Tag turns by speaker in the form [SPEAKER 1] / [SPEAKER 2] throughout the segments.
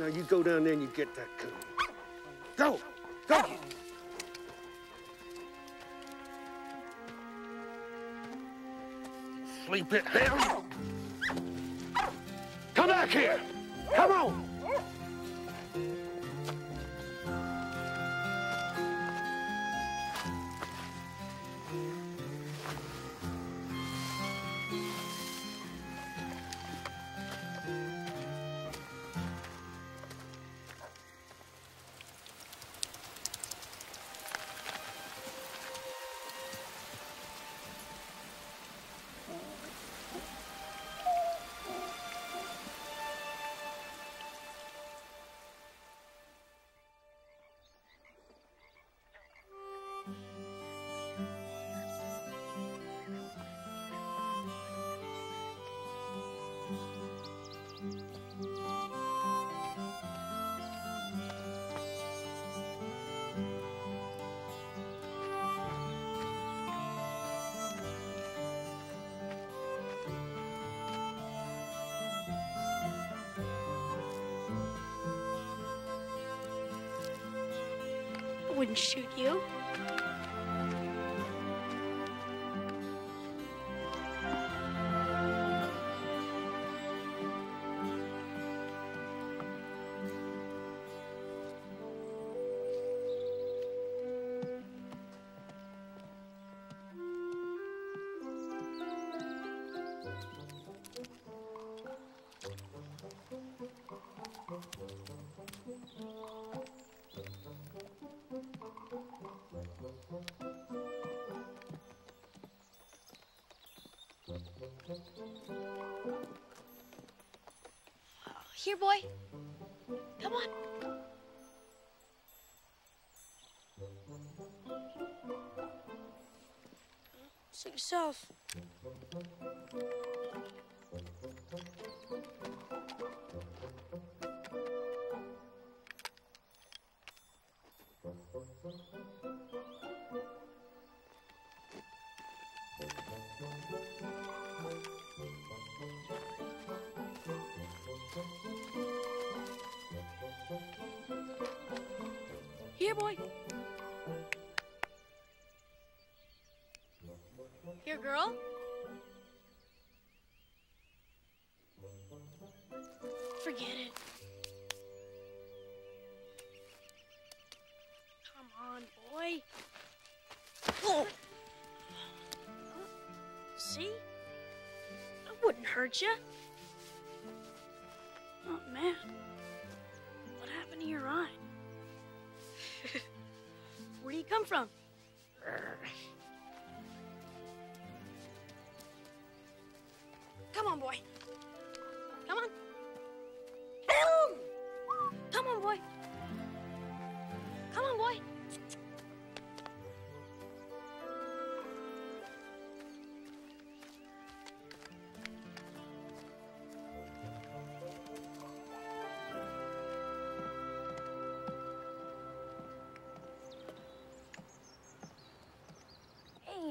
[SPEAKER 1] Now you go down there and you get that coon. Go! Go! Sleep it, hell!
[SPEAKER 2] Wouldn't shoot you. Here, boy. Come on. Suit yourself. Here, boy. Here, girl. Forget it. Come on, boy. Oh. See? I wouldn't hurt you.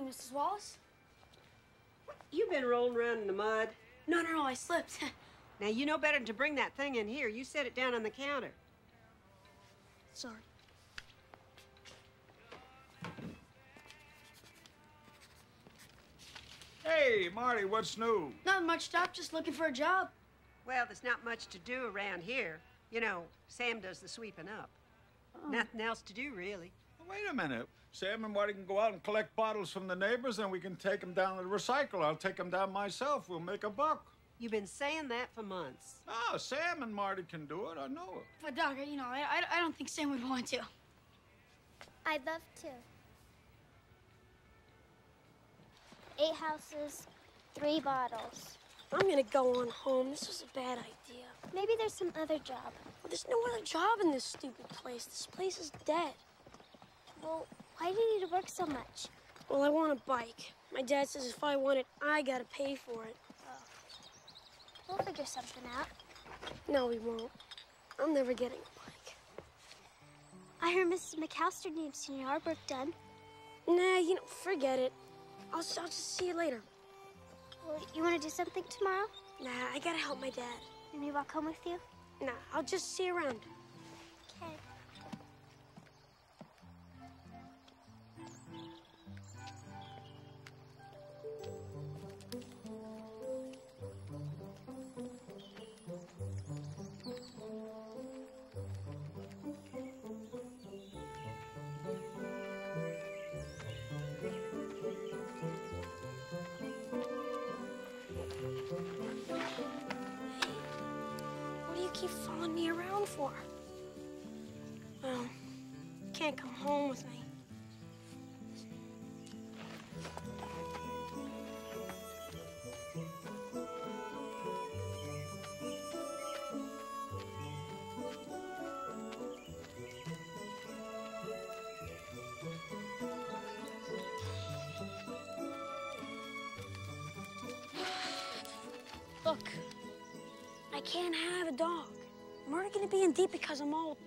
[SPEAKER 2] Mrs. Wallace.
[SPEAKER 3] You've been rolling around in the mud.
[SPEAKER 2] No, no, no, I slipped.
[SPEAKER 3] Now, you know better than to bring that thing in here. You set it down on the counter.
[SPEAKER 2] Sorry.
[SPEAKER 4] Hey, Marty, what's new?
[SPEAKER 2] Not much, Doc. Just looking for a job.
[SPEAKER 3] Well, there's not much to do around here. You know, Sam does the sweeping up. Oh. Nothing else to do, really.
[SPEAKER 4] Wait a minute. Sam and Marty can go out and collect bottles from the neighbors, and we can take them down to the recycle. I'll take them down myself. We'll make a buck.
[SPEAKER 3] You've been saying that for months.
[SPEAKER 4] Oh, Sam and Marty can do it. I know it.
[SPEAKER 2] But, Doc, you know, I, I, I don't think Sam would want to.
[SPEAKER 5] I'd love to. Eight houses, three bottles.
[SPEAKER 2] I'm gonna go on home. This was a bad idea.
[SPEAKER 5] Maybe there's some other job.
[SPEAKER 2] Well, there's no other job in this stupid place. This place is dead.
[SPEAKER 5] Well, why do you need to work so much?
[SPEAKER 2] Well, I want a bike. My dad says if I want it, I gotta pay for it. Oh.
[SPEAKER 5] We'll figure something out.
[SPEAKER 2] No, we won't. I'm never getting a bike.
[SPEAKER 5] I heard Mrs. McAllister needs some yard work done.
[SPEAKER 2] Nah, you know, forget it. I'll, I'll just see you later.
[SPEAKER 5] Well, you want to do something tomorrow?
[SPEAKER 2] Nah, I gotta help my dad.
[SPEAKER 5] Let me walk home with you?
[SPEAKER 2] Nah, I'll just see you around. Around for? Well, you can't come home with me. Look, I can't have a dog. Already gonna be in deep because I'm all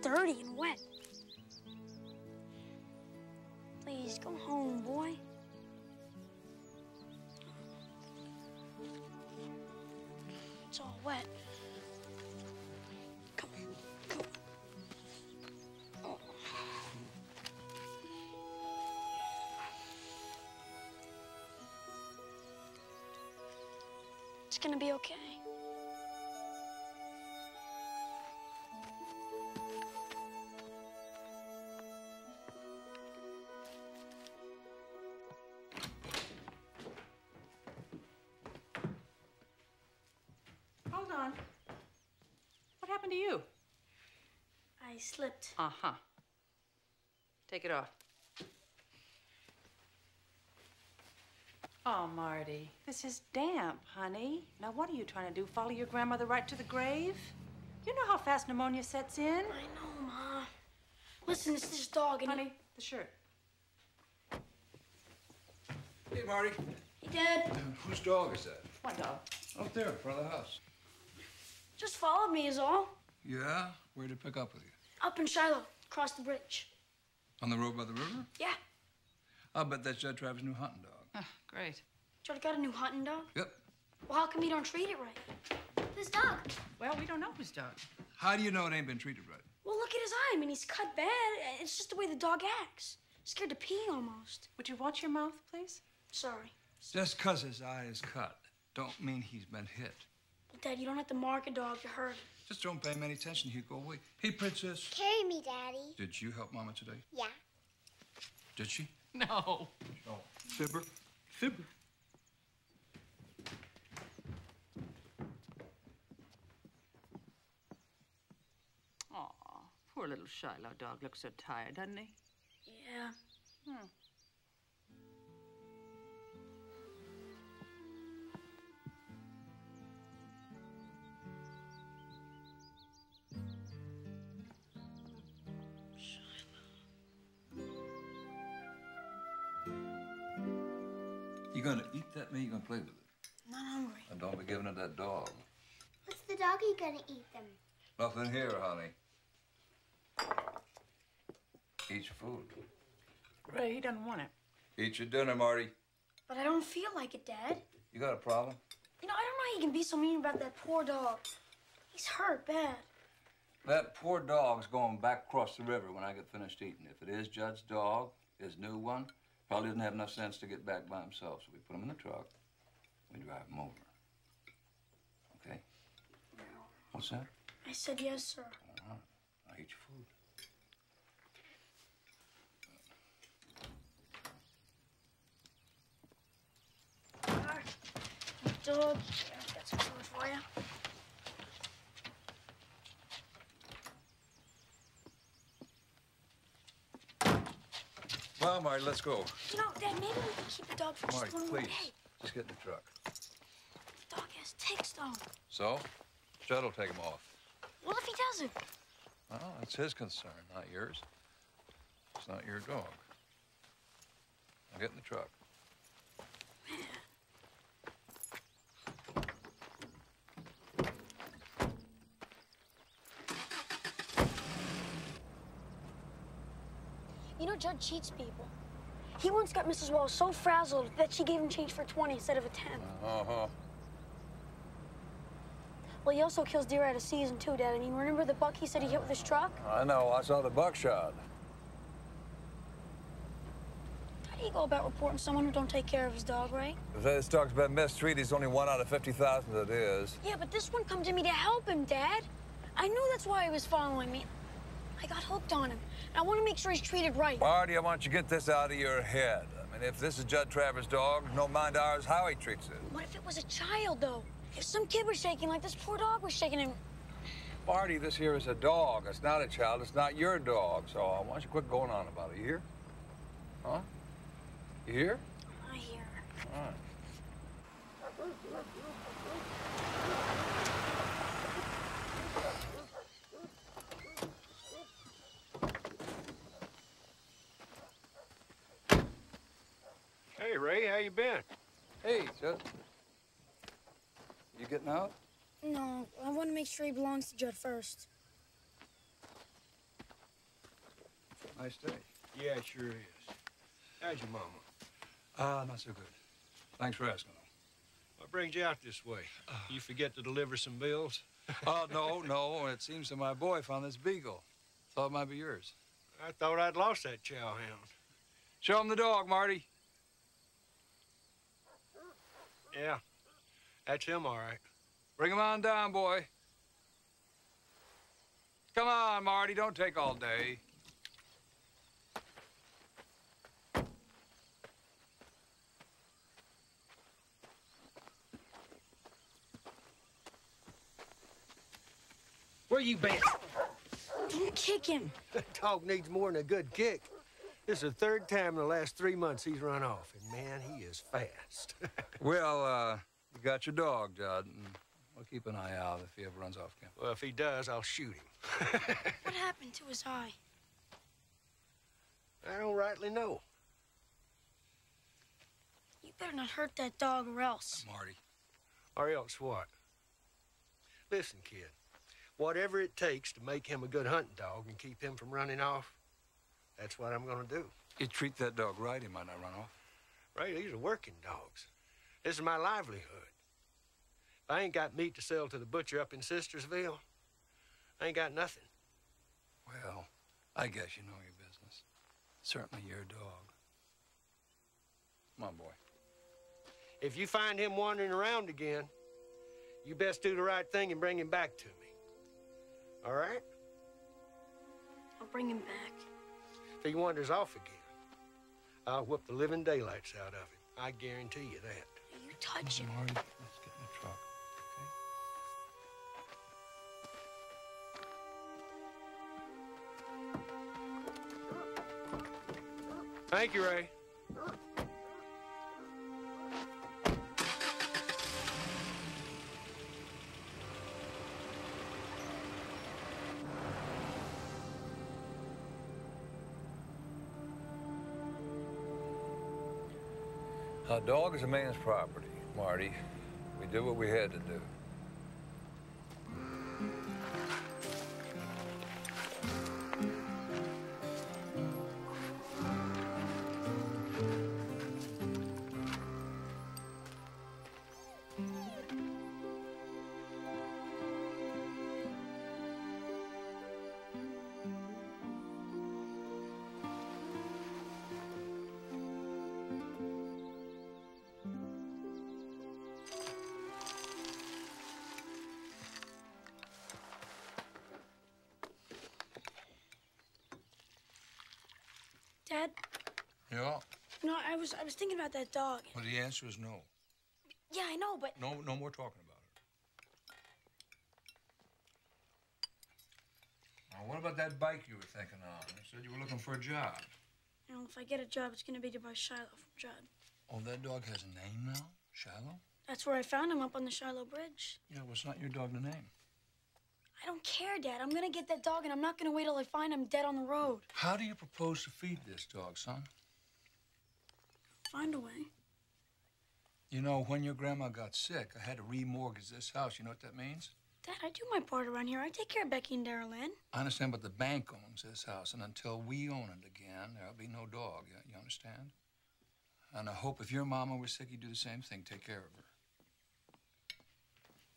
[SPEAKER 2] dirty and wet. Please, go home, boy. It's all wet. Come on, come. Oh. It's gonna be okay. Slipped.
[SPEAKER 6] Uh huh. Take it off. Oh, Marty, this is damp, honey. Now, what are you trying to do? Follow your grandmother right to the grave? You know how fast pneumonia sets in.
[SPEAKER 2] I know, Ma. Listen, it's this dog and
[SPEAKER 6] Honey, the shirt.
[SPEAKER 7] Hey, Marty.
[SPEAKER 2] he dead.
[SPEAKER 7] Whose dog is that?
[SPEAKER 6] What dog?
[SPEAKER 7] Up there in front of the house.
[SPEAKER 2] Just followed me is all.
[SPEAKER 7] Yeah? Where'd it pick up with you?
[SPEAKER 2] Up in Shiloh, across the bridge.
[SPEAKER 7] On the road by the river?
[SPEAKER 2] Yeah.
[SPEAKER 7] I'll bet that's Judd Travers' new hunting dog.
[SPEAKER 6] Ah, great.
[SPEAKER 2] Jody got a new hunting dog.
[SPEAKER 7] Yep.
[SPEAKER 2] Well, how come you don't treat it right?
[SPEAKER 5] Whose dog?
[SPEAKER 6] Well, we don't know whose dog.
[SPEAKER 7] How do you know it ain't been treated right?
[SPEAKER 2] Well, look at his eye. I mean, he's cut bad. It's just the way the dog acts. Scared to pee almost.
[SPEAKER 6] Would you watch your mouth, please?
[SPEAKER 2] Sorry.
[SPEAKER 7] Just 'cause his eye is cut don't mean he's been hit.
[SPEAKER 2] But Dad, you don't have to mark a dog to hurt him.
[SPEAKER 7] Just don't pay him any attention. He'll go away. Hey, Princess.
[SPEAKER 5] Carry me, Daddy.
[SPEAKER 7] Did you help Mama today?
[SPEAKER 5] Yeah.
[SPEAKER 7] Did she?
[SPEAKER 6] No.
[SPEAKER 7] No. Fibber? Fibber.
[SPEAKER 6] Aw, poor little Shiloh dog looks so tired, doesn't he?
[SPEAKER 2] Yeah.
[SPEAKER 6] Hmm.
[SPEAKER 7] You gonna eat that meat? You gonna play with it?
[SPEAKER 2] Not hungry.
[SPEAKER 7] And don't be giving it that dog.
[SPEAKER 5] What's the doggy gonna eat them?
[SPEAKER 7] Nothing here, honey. Eat your food.
[SPEAKER 6] Ray, he doesn't want it.
[SPEAKER 7] Eat your dinner, Marty.
[SPEAKER 2] But I don't feel like it, Dad.
[SPEAKER 7] You got a problem?
[SPEAKER 2] You know, I don't know how you can be so mean about that poor dog. He's hurt bad.
[SPEAKER 7] That poor dog's going back across the river when I get finished eating. If it is Judd's dog, his new one, probably doesn't have enough sense to get back by himself. So we put him in the truck. We drive him over. Okay? What's that?
[SPEAKER 2] I said yes, sir.
[SPEAKER 7] All right. Now eat your food.
[SPEAKER 2] Dog, got some food for you.
[SPEAKER 7] Well, Marty, let's go.
[SPEAKER 2] You know, Dad, maybe we can keep the dog for
[SPEAKER 7] Marty,
[SPEAKER 2] just one more
[SPEAKER 7] please.
[SPEAKER 2] day.
[SPEAKER 7] Just get in the truck.
[SPEAKER 2] The dog has ticks, though.
[SPEAKER 7] So? Judd will take him off.
[SPEAKER 2] Well, if he doesn't?
[SPEAKER 7] Well, that's his concern, not yours. It's not your dog. Now get in the truck.
[SPEAKER 2] Judd cheats people. He once got Mrs. Wall so frazzled that she gave him change for 20 instead of a 10.
[SPEAKER 8] Uh-huh.
[SPEAKER 2] Well, he also kills deer out of season too, Dad. I mean, remember the buck he said he hit with his truck?
[SPEAKER 8] I know. I saw the buckshot.
[SPEAKER 2] How do you go about reporting someone who don't take care of his dog, right?
[SPEAKER 8] If this dog's been mistreated, he's only one out of 50,000 that is.
[SPEAKER 2] Yeah, but this one come to me to help him, Dad. I knew that's why he was following me. I got hooked on him. I want to make sure he's treated right.
[SPEAKER 8] Marty, I want you to get this out of your head. I mean, if this is Judd Travers' dog, no mind ours how he treats it.
[SPEAKER 2] What if it was a child, though? If some kid was shaking like this poor dog was shaking him.
[SPEAKER 8] Marty, this here is a dog. It's not a child. It's not your dog. So uh, I want you to quit going on about it. You hear? Huh? You hear?
[SPEAKER 2] I hear.
[SPEAKER 8] All right.
[SPEAKER 1] Hey, Ray, how you been?
[SPEAKER 7] Hey, Judd. You getting out?
[SPEAKER 2] No, I want to make sure he belongs to Judd first.
[SPEAKER 7] Nice day.
[SPEAKER 1] Yeah, it sure is. How's your mama?
[SPEAKER 7] Ah, not so good. Thanks for asking.
[SPEAKER 1] What brings you out this way? You forget to deliver some bills?
[SPEAKER 7] oh, no, no. It seems that my boy found this beagle. Thought it might be yours.
[SPEAKER 1] I thought I'd lost that chow hound.
[SPEAKER 7] Show him the dog, Marty.
[SPEAKER 1] Yeah, that's him, all right.
[SPEAKER 7] Bring him on down, boy. Come on, Marty. Don't take all day.
[SPEAKER 1] Where you been?
[SPEAKER 2] Don't kick him.
[SPEAKER 1] That dog needs more than a good kick. This is the third time in the last three months he's run off, and man, he is fast.
[SPEAKER 7] Well, uh, you got your dog, Judd, and we'll keep an eye out if he ever runs off again.
[SPEAKER 1] well, if he does, I'll shoot him.
[SPEAKER 2] What happened to his eye?
[SPEAKER 1] I don't rightly know.
[SPEAKER 2] You better not hurt that dog or else.
[SPEAKER 7] Marty.
[SPEAKER 1] Or else what? Listen, kid. Whatever it takes to make him a good hunting dog and keep him from running off, that's what I'm gonna do.
[SPEAKER 7] You treat that dog right, he might not run off.
[SPEAKER 1] Right, these are working dogs. This is my livelihood. If I ain't got meat to sell to the butcher up in Sistersville, I ain't got nothing.
[SPEAKER 7] Well, I guess you know your business. Certainly your dog. Come on, boy.
[SPEAKER 1] If you find him wandering around again, you best do the right thing and bring him back to me. All right?
[SPEAKER 2] I'll bring him back.
[SPEAKER 1] If he wanders off again, I'll whoop the living daylights out of him. I guarantee you that.
[SPEAKER 2] You touch him.
[SPEAKER 7] Marty, let's get in the truck,
[SPEAKER 1] Thank you, Ray.
[SPEAKER 8] Dog is a man's property, Marty. We did what we had to do.
[SPEAKER 2] I was I was thinking about that dog.
[SPEAKER 7] Well, the answer is no.
[SPEAKER 2] Yeah, I know, but
[SPEAKER 7] No, no more talking about it. Now, what about that bike you were thinking on? You said you were looking for a job.
[SPEAKER 2] you know, if I get a job, it's gonna be to buy Shiloh from Judd.
[SPEAKER 7] Oh, that dog has a name now? Shiloh?
[SPEAKER 2] That's where I found him up on the Shiloh Bridge.
[SPEAKER 7] Yeah, well, it's not your dog to name.
[SPEAKER 2] I don't care, Dad. I'm gonna get that dog, and I'm not gonna wait till I find him dead on the road.
[SPEAKER 7] How do you propose to feed this dog, son?
[SPEAKER 2] Find a way.
[SPEAKER 7] You know, when your grandma got sick, I had to remortgage this house. You know what that means?
[SPEAKER 2] Dad, I do my part around here. I take care of Becky and Dara Lynn.
[SPEAKER 8] I understand, but the bank owns this house, and until we own it again, there'll be no dog. You, you understand? And I hope if your mama was sick, you'd do the same thing. Take care of her.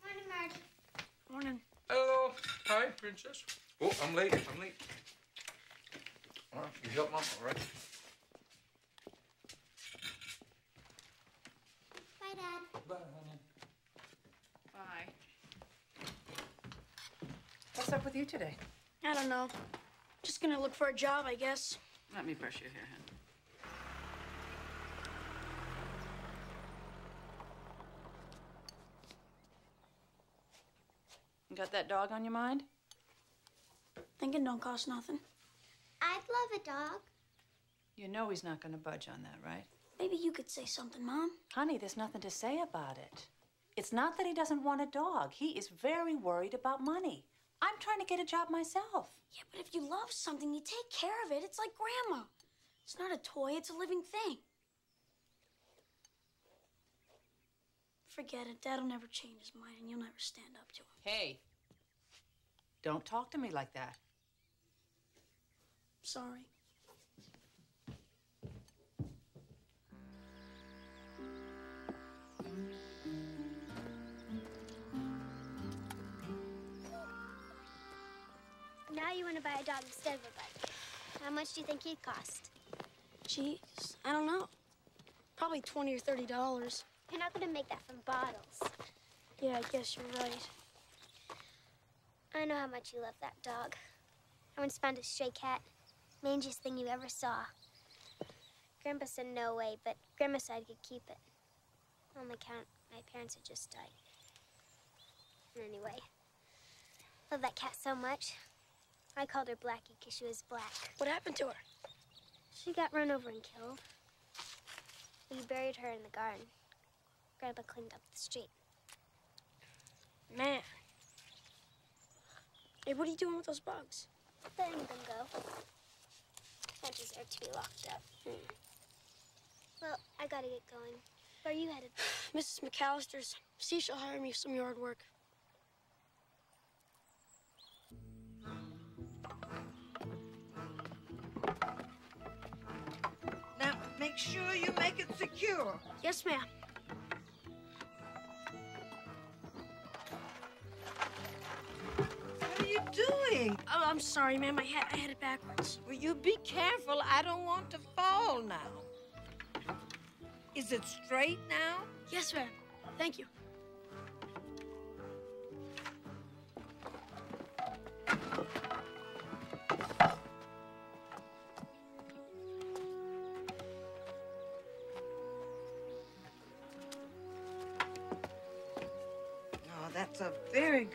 [SPEAKER 5] Morning, Marty.
[SPEAKER 2] Morning.
[SPEAKER 8] Hello. Hi, princess. Oh, I'm late. I'm late. All right, you help mom, all right?
[SPEAKER 5] Bye, Dad.
[SPEAKER 8] Bye, honey.
[SPEAKER 6] Bye. What's up with you today?
[SPEAKER 2] I don't know. Just gonna look for a job, I guess.
[SPEAKER 6] Let me brush your hair, hon. You got that dog on your mind?
[SPEAKER 2] Thinking don't cost nothing.
[SPEAKER 5] I'd love a dog.
[SPEAKER 6] You know he's not going to budge on that, right?
[SPEAKER 2] Maybe you could say something, Mom.
[SPEAKER 6] Honey, there's nothing to say about it. It's not that he doesn't want a dog. He is very worried about money. I'm trying to get a job myself.
[SPEAKER 2] Yeah, but if you love something, you take care of it. It's like Grandma. It's not a toy, it's a living thing. Forget it. Dad'll never change his mind, and you'll never stand up to him.
[SPEAKER 6] Hey, don't talk to me like that.
[SPEAKER 2] Sorry.
[SPEAKER 5] Now you want to buy a dog instead of a bike. How much do you think he'd cost?
[SPEAKER 2] Jeez, I don't know. Probably 20 or 30 dollars.
[SPEAKER 5] You're not going to make that from bottles.
[SPEAKER 2] Yeah, I guess you're right.
[SPEAKER 5] I know how much you love that dog. I once found a stray cat. Mangiest thing you ever saw. Grandpa said no way, but Grandma said I could keep it. On the count, my parents had just died. Anyway, love that cat so much. I called her Blackie because she was black.
[SPEAKER 2] What happened to her?
[SPEAKER 5] She got run over and killed. We buried her in the garden. Grandpa cleaned up the street.
[SPEAKER 2] Man. Hey, what are you doing with those bugs?
[SPEAKER 5] Letting them go. Can't deserve to be locked up. Hmm. Well, I gotta get going. Where are you headed?
[SPEAKER 2] Mrs. McAllister's. See, she'll hire me some yard work.
[SPEAKER 9] Make sure you make it secure.
[SPEAKER 2] Yes, ma'am.
[SPEAKER 9] What are you doing?
[SPEAKER 2] Oh, I'm sorry, ma'am. I had, I had it backwards.
[SPEAKER 9] Will you be careful? I don't want to fall now. Is it straight now?
[SPEAKER 2] Yes, ma'am. Thank you.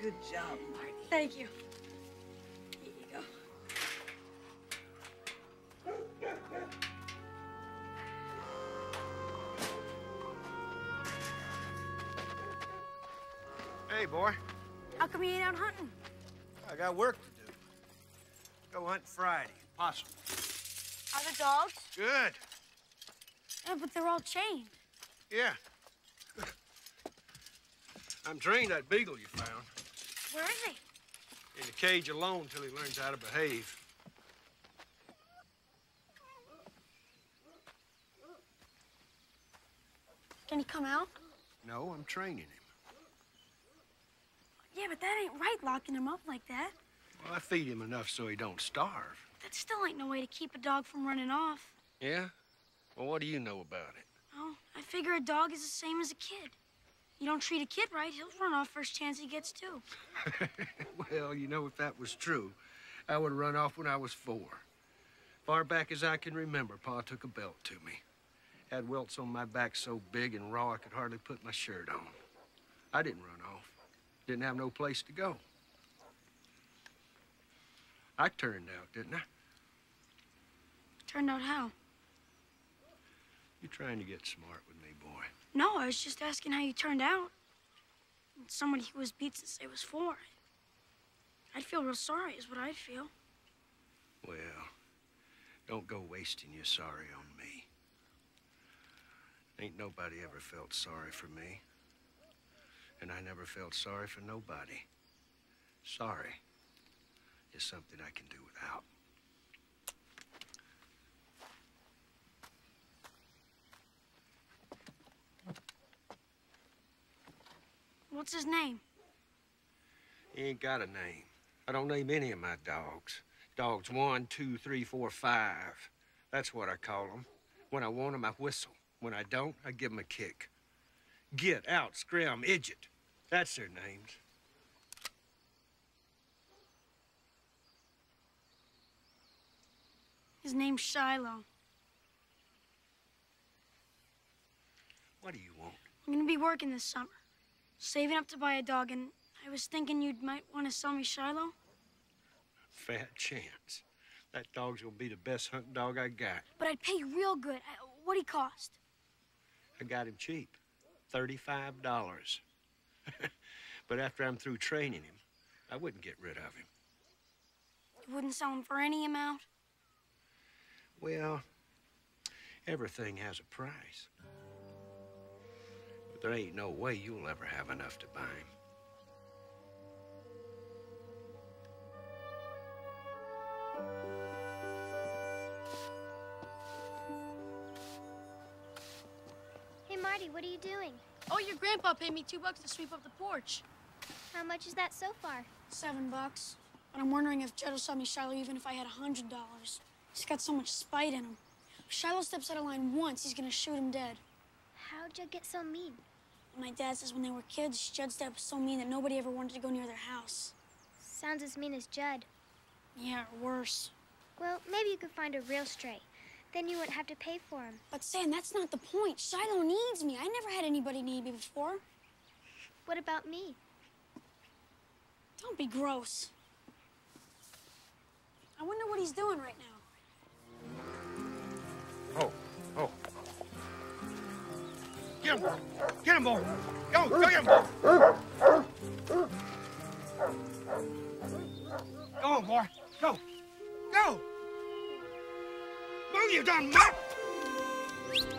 [SPEAKER 9] Good job, Marty.
[SPEAKER 2] Thank you. Here you go.
[SPEAKER 1] Hey, boy.
[SPEAKER 2] How come you ain't out hunting?
[SPEAKER 1] I got work to do. Go hunt Friday, if possible.
[SPEAKER 2] Are the dogs?
[SPEAKER 1] Good.
[SPEAKER 2] Yeah, but they're all chained.
[SPEAKER 1] Yeah. I'm trained that beagle you found.
[SPEAKER 2] Where is he?
[SPEAKER 1] In the cage alone till he learns how to behave.
[SPEAKER 2] Can he come out?
[SPEAKER 1] No, I'm training him.
[SPEAKER 2] Yeah, but that ain't right, locking him up like that.
[SPEAKER 1] Well, I feed him enough so he don't starve.
[SPEAKER 2] That still ain't no way to keep a dog from running off.
[SPEAKER 1] Yeah? Well, what do you know about it?
[SPEAKER 2] Oh, I figure a dog is the same as a kid. You don't treat a kid right, he'll run off first chance he gets too.
[SPEAKER 1] well, you know, if that was true, I would run off when I was four. Far back as I can remember, Pa took a belt to me. Had welts on my back so big and raw I could hardly put my shirt on. I didn't run off. Didn't have no place to go. I turned out, didn't I?
[SPEAKER 2] Turned out how?
[SPEAKER 1] You're trying to get smart with me, boy.
[SPEAKER 2] No, I was just asking how you turned out. Somebody who was beat since they was four. I'd feel real sorry, is what I'd feel.
[SPEAKER 1] Well, don't go wasting your sorry on me. Ain't nobody ever felt sorry for me. And I never felt sorry for nobody. Sorry is something I can do without.
[SPEAKER 2] What's his name?
[SPEAKER 1] He ain't got a name. I don't name any of my dogs. Dogs one, two, three, four, five. That's what I call them. When I want 'em, I whistle. When I don't, I give 'em a kick. Get out, scram, idiot. That's their names.
[SPEAKER 2] His name's Shiloh.
[SPEAKER 1] What do you want?
[SPEAKER 2] I'm gonna be working this summer, saving up to buy a dog, and I was thinking you might want to sell me Shiloh.
[SPEAKER 1] Fat chance. That dog's gonna be the best hunting dog I got.
[SPEAKER 2] But I'd pay you real good. Uh, What'd he cost?
[SPEAKER 1] I got him cheap. Thirty-five dollars. but after I'm through training him, I wouldn't get rid of him.
[SPEAKER 2] You wouldn't sell him for any amount?
[SPEAKER 1] Well, everything has a price. But there ain't no way you'll ever have enough to buy him.
[SPEAKER 5] Hey, Marty, what are you doing?
[SPEAKER 2] Oh, your grandpa paid me two bucks to sweep up the porch.
[SPEAKER 5] How much is that so far?
[SPEAKER 2] Seven bucks. But I'm wondering if Judd will sell me Shiloh even if I had a hundred dollars. He's got so much spite in him. If Shiloh steps out of line once, he's gonna shoot him dead.
[SPEAKER 5] How'd you get so mean?
[SPEAKER 2] My dad says when they were kids, Judd's dad was so mean that nobody ever wanted to go near their house.
[SPEAKER 5] Sounds as mean as Judd.
[SPEAKER 2] Yeah, or worse.
[SPEAKER 5] Well, maybe you could find a real stray. Then you wouldn't have to pay for him.
[SPEAKER 2] But Sam, that's not the point. Shiloh needs me. I never had anybody need me before.
[SPEAKER 5] What about me?
[SPEAKER 2] Don't be gross. I wonder what he's doing right now.
[SPEAKER 1] Oh. Get him. Get him, boy. Go, go get him. Go on, boy. Go. Go. Move, you dumb mutt.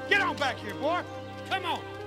[SPEAKER 1] Get on back here, boy. Come on.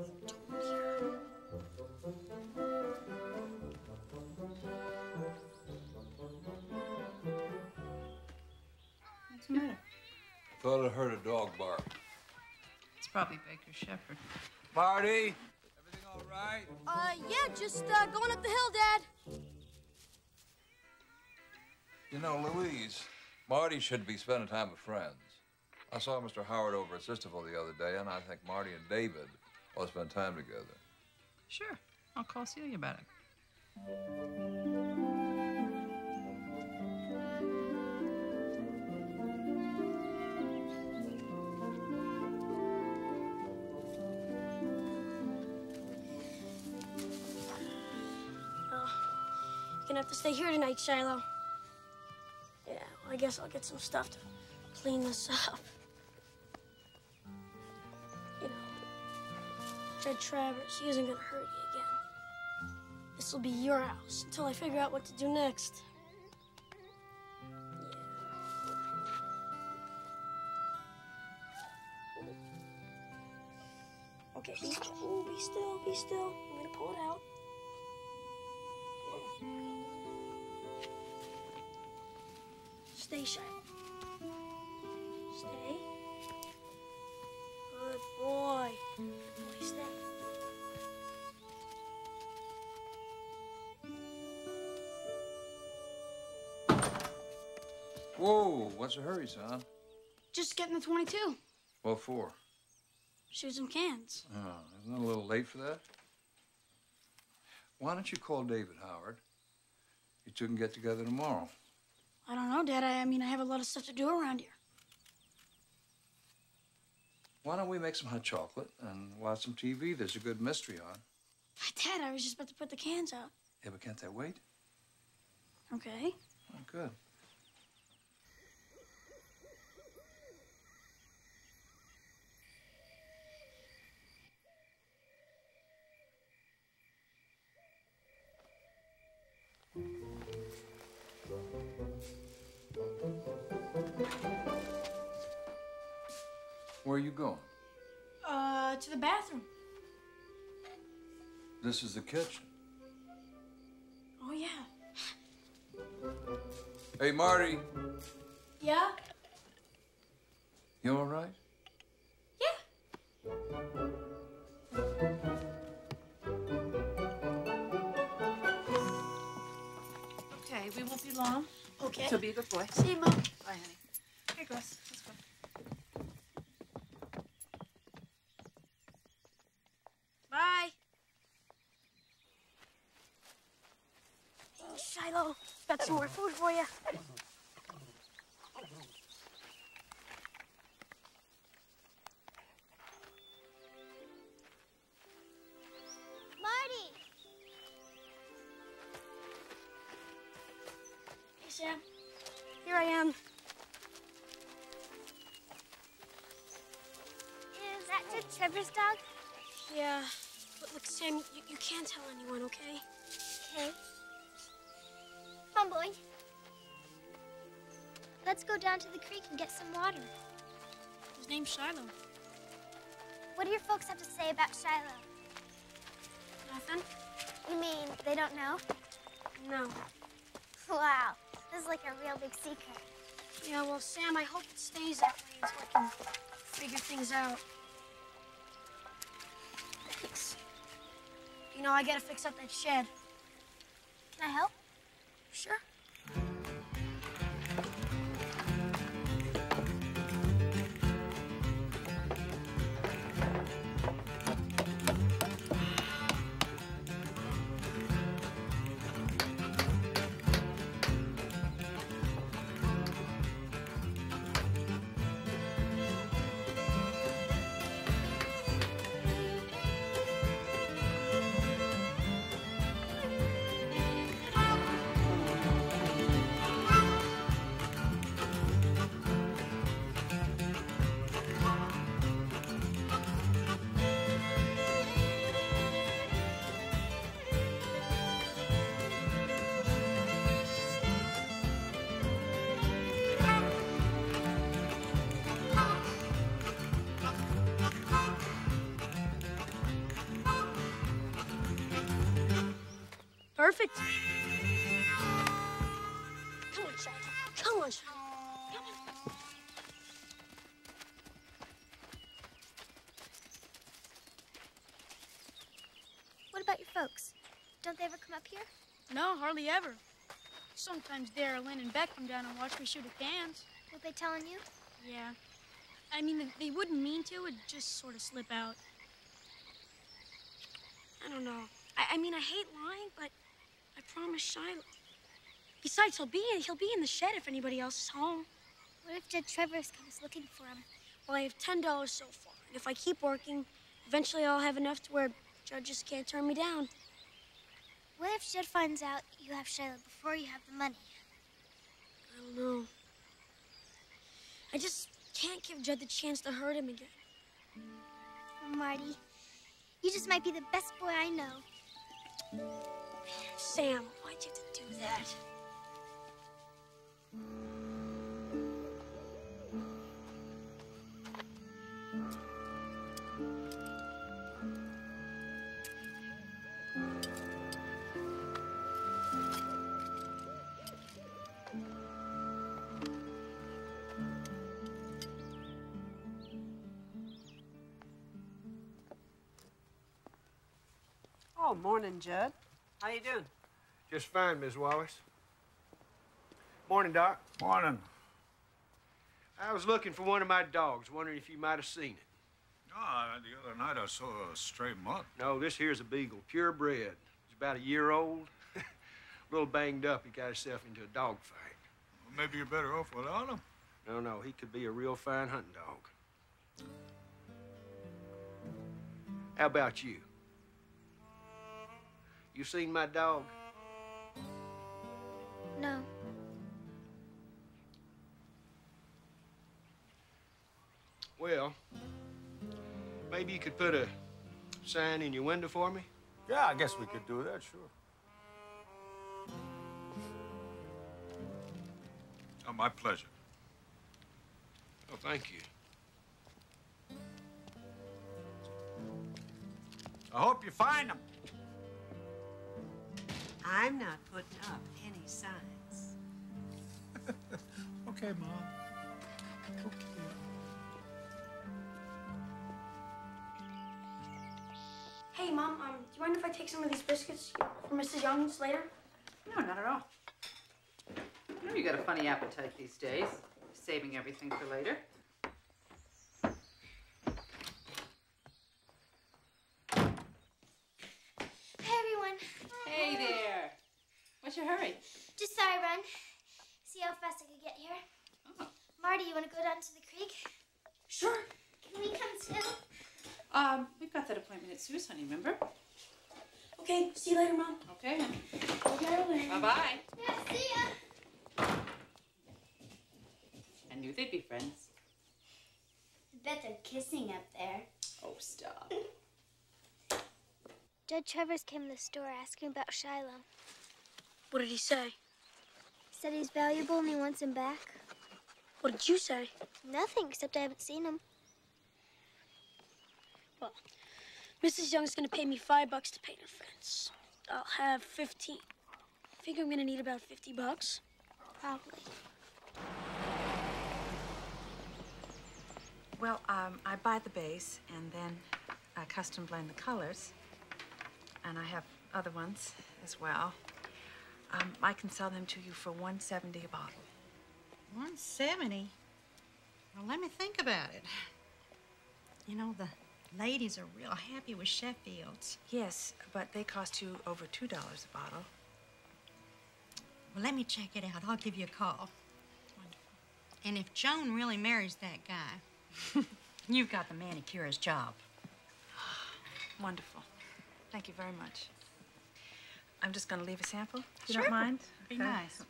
[SPEAKER 6] What's the matter?
[SPEAKER 7] Thought I heard a dog bark.
[SPEAKER 6] It's probably Baker Shepherd.
[SPEAKER 7] Marty, everything all right?
[SPEAKER 2] Uh, yeah, just uh, going up the hill, Dad.
[SPEAKER 7] You know, Louise, Marty should be spending time with friends. I saw Mr. Howard over at Sistersville the other day, and I think Marty and David ought to spend time together.
[SPEAKER 6] Sure. I'll call Celia about it.
[SPEAKER 2] You're gonna have to stay here tonight, Shiloh. Yeah, well, I guess I'll get some stuff to clean this up. Judd Travers, he isn't gonna hurt you again. This'll be your house until I figure out what to do next. Yeah. Okay, be still, Ooh, be still, be still. I'm gonna pull it out. Stay shy. Stay.
[SPEAKER 8] Whoa, what's the hurry, son?
[SPEAKER 2] Just getting the 22.
[SPEAKER 8] What for?
[SPEAKER 2] Shoot some cans.
[SPEAKER 8] Oh, isn't it a little late for that? Why don't you call David Howard? You two can get together tomorrow.
[SPEAKER 2] I don't know, Dad. I, I mean, I have a lot of stuff to do around here.
[SPEAKER 8] Why don't we make some hot chocolate and watch some TV? There's a good mystery on.
[SPEAKER 2] Dad, I was just about to put the cans out.
[SPEAKER 8] Yeah, but can't that wait?
[SPEAKER 2] Okay.
[SPEAKER 8] Oh, good. Are you going?
[SPEAKER 2] Uh, to the bathroom.
[SPEAKER 8] This is the kitchen.
[SPEAKER 2] Oh, yeah.
[SPEAKER 8] Hey, Marty,
[SPEAKER 2] Yeah?
[SPEAKER 8] you all right? Yeah.
[SPEAKER 6] Okay, we won't be long.
[SPEAKER 2] Okay.
[SPEAKER 6] So be a good boy.
[SPEAKER 2] See you, Mom.
[SPEAKER 6] Bye, honey. Here, Gus. Let's go.
[SPEAKER 2] Bye. Shiloh, got food for you.
[SPEAKER 5] Marty!
[SPEAKER 2] Hey, Sam. Here I am.
[SPEAKER 5] Is that Travers' dog?
[SPEAKER 2] Yeah. But look, Sam, you, you can't tell anyone, okay?
[SPEAKER 5] Okay. Let's go down to the creek and get some water.
[SPEAKER 2] His name's Shiloh.
[SPEAKER 5] What do your folks have to say about Shiloh?
[SPEAKER 2] Nothing?
[SPEAKER 5] You mean they don't know?
[SPEAKER 2] No.
[SPEAKER 5] Wow, this is like a real big secret.
[SPEAKER 2] Yeah, well, Sam, I hope it stays that way until I can figure things out. Thanks. You know, I gotta fix up that shed.
[SPEAKER 5] Can I help?
[SPEAKER 2] No, hardly ever. Sometimes Dara Lynn, and Beck come down and watch me shoot at cans.
[SPEAKER 5] What they telling you?
[SPEAKER 2] Yeah. I mean, they- wouldn't mean to. It'd just sort of slip out. I don't know. I, I mean, I hate lying, but I promised Shiloh. Besides, he'll be in, he'll be in the shed if anybody else is home.
[SPEAKER 5] What if Judd Travers comes looking for him?
[SPEAKER 2] Well, I have ten dollars so far, and if I keep working, eventually I'll have enough to where judges can't turn me down.
[SPEAKER 5] What if Judd finds out you have Shiloh before you have the money?
[SPEAKER 2] I don't know. I just can't give Judd the chance to hurt him again.
[SPEAKER 5] Marty, you just might be the best boy I know.
[SPEAKER 2] Sam, why'd you have to do that?
[SPEAKER 3] Morning, Judd. How you doing?
[SPEAKER 1] Just fine, Miss Wallace. Morning, Doc.
[SPEAKER 4] Morning.
[SPEAKER 1] I was looking for one of my dogs, wondering if you might have seen it.
[SPEAKER 4] Ah, the other night I saw a stray mutt.
[SPEAKER 1] No, this here's a beagle, purebred. He's about a year old. a little banged up. He got himself into a dog fight.
[SPEAKER 4] Well, maybe you're better off without him.
[SPEAKER 1] No, no, he could be a real fine hunting dog. How about you? You seen my dog?
[SPEAKER 5] No.
[SPEAKER 1] Well, maybe you could put a sign in your window for me?
[SPEAKER 4] Yeah, I guess we could do that, sure. Oh, my pleasure.
[SPEAKER 1] Oh, thank you.
[SPEAKER 4] I hope you find him.
[SPEAKER 3] I'm not putting up any signs.
[SPEAKER 4] Okay, Mom. Okay.
[SPEAKER 2] Hey, Mom, um, do you mind if I take some of these biscuits for Mrs. Young's later?
[SPEAKER 6] No, not at all. I know you got a funny appetite these days, saving everything for later.
[SPEAKER 5] Hey, everyone.
[SPEAKER 6] Hey there. What's your hurry?
[SPEAKER 5] Just thought I'd run. See how fast I could get here.
[SPEAKER 6] Oh.
[SPEAKER 5] Marty, you want to go down to the creek?
[SPEAKER 2] Sure.
[SPEAKER 5] Can we come too?
[SPEAKER 6] Um, we've got that appointment at Sue's, honey, remember?
[SPEAKER 2] Okay, see you later, Mom.
[SPEAKER 6] Okay.
[SPEAKER 2] Okay,
[SPEAKER 6] Bye-bye.
[SPEAKER 5] Yeah, see ya.
[SPEAKER 6] I knew they'd be friends.
[SPEAKER 5] I bet they're kissing up there.
[SPEAKER 6] Oh, stop.
[SPEAKER 5] Judd Travers came to the store asking about Shiloh.
[SPEAKER 2] What did he say?
[SPEAKER 5] He said he's valuable and he wants him back.
[SPEAKER 2] What did you say?
[SPEAKER 5] Nothing, except I haven't seen him.
[SPEAKER 2] Well, Mrs. Young's gonna pay me five bucks to paint her fence. I'll have 15. I think I'm gonna need about 50 bucks.
[SPEAKER 5] Probably.
[SPEAKER 6] Well, um, I buy the base and then I custom blend the colors. And I have other ones as well. Um, I can sell them to you for 170 a bottle.
[SPEAKER 9] 170? Well, let me think about it. You know, the ladies are real happy with Sheffield's.
[SPEAKER 6] Yes, but they cost you over $2 a bottle.
[SPEAKER 9] Well, let me check it out. I'll give you a call. Wonderful. And if Joan really marries that guy, you've got the manicurist job.
[SPEAKER 6] Wonderful. Thank you very much. I'm just going to leave a sample, if you
[SPEAKER 9] Sure.
[SPEAKER 6] don't mind.
[SPEAKER 9] Be
[SPEAKER 6] Okay.
[SPEAKER 9] nice.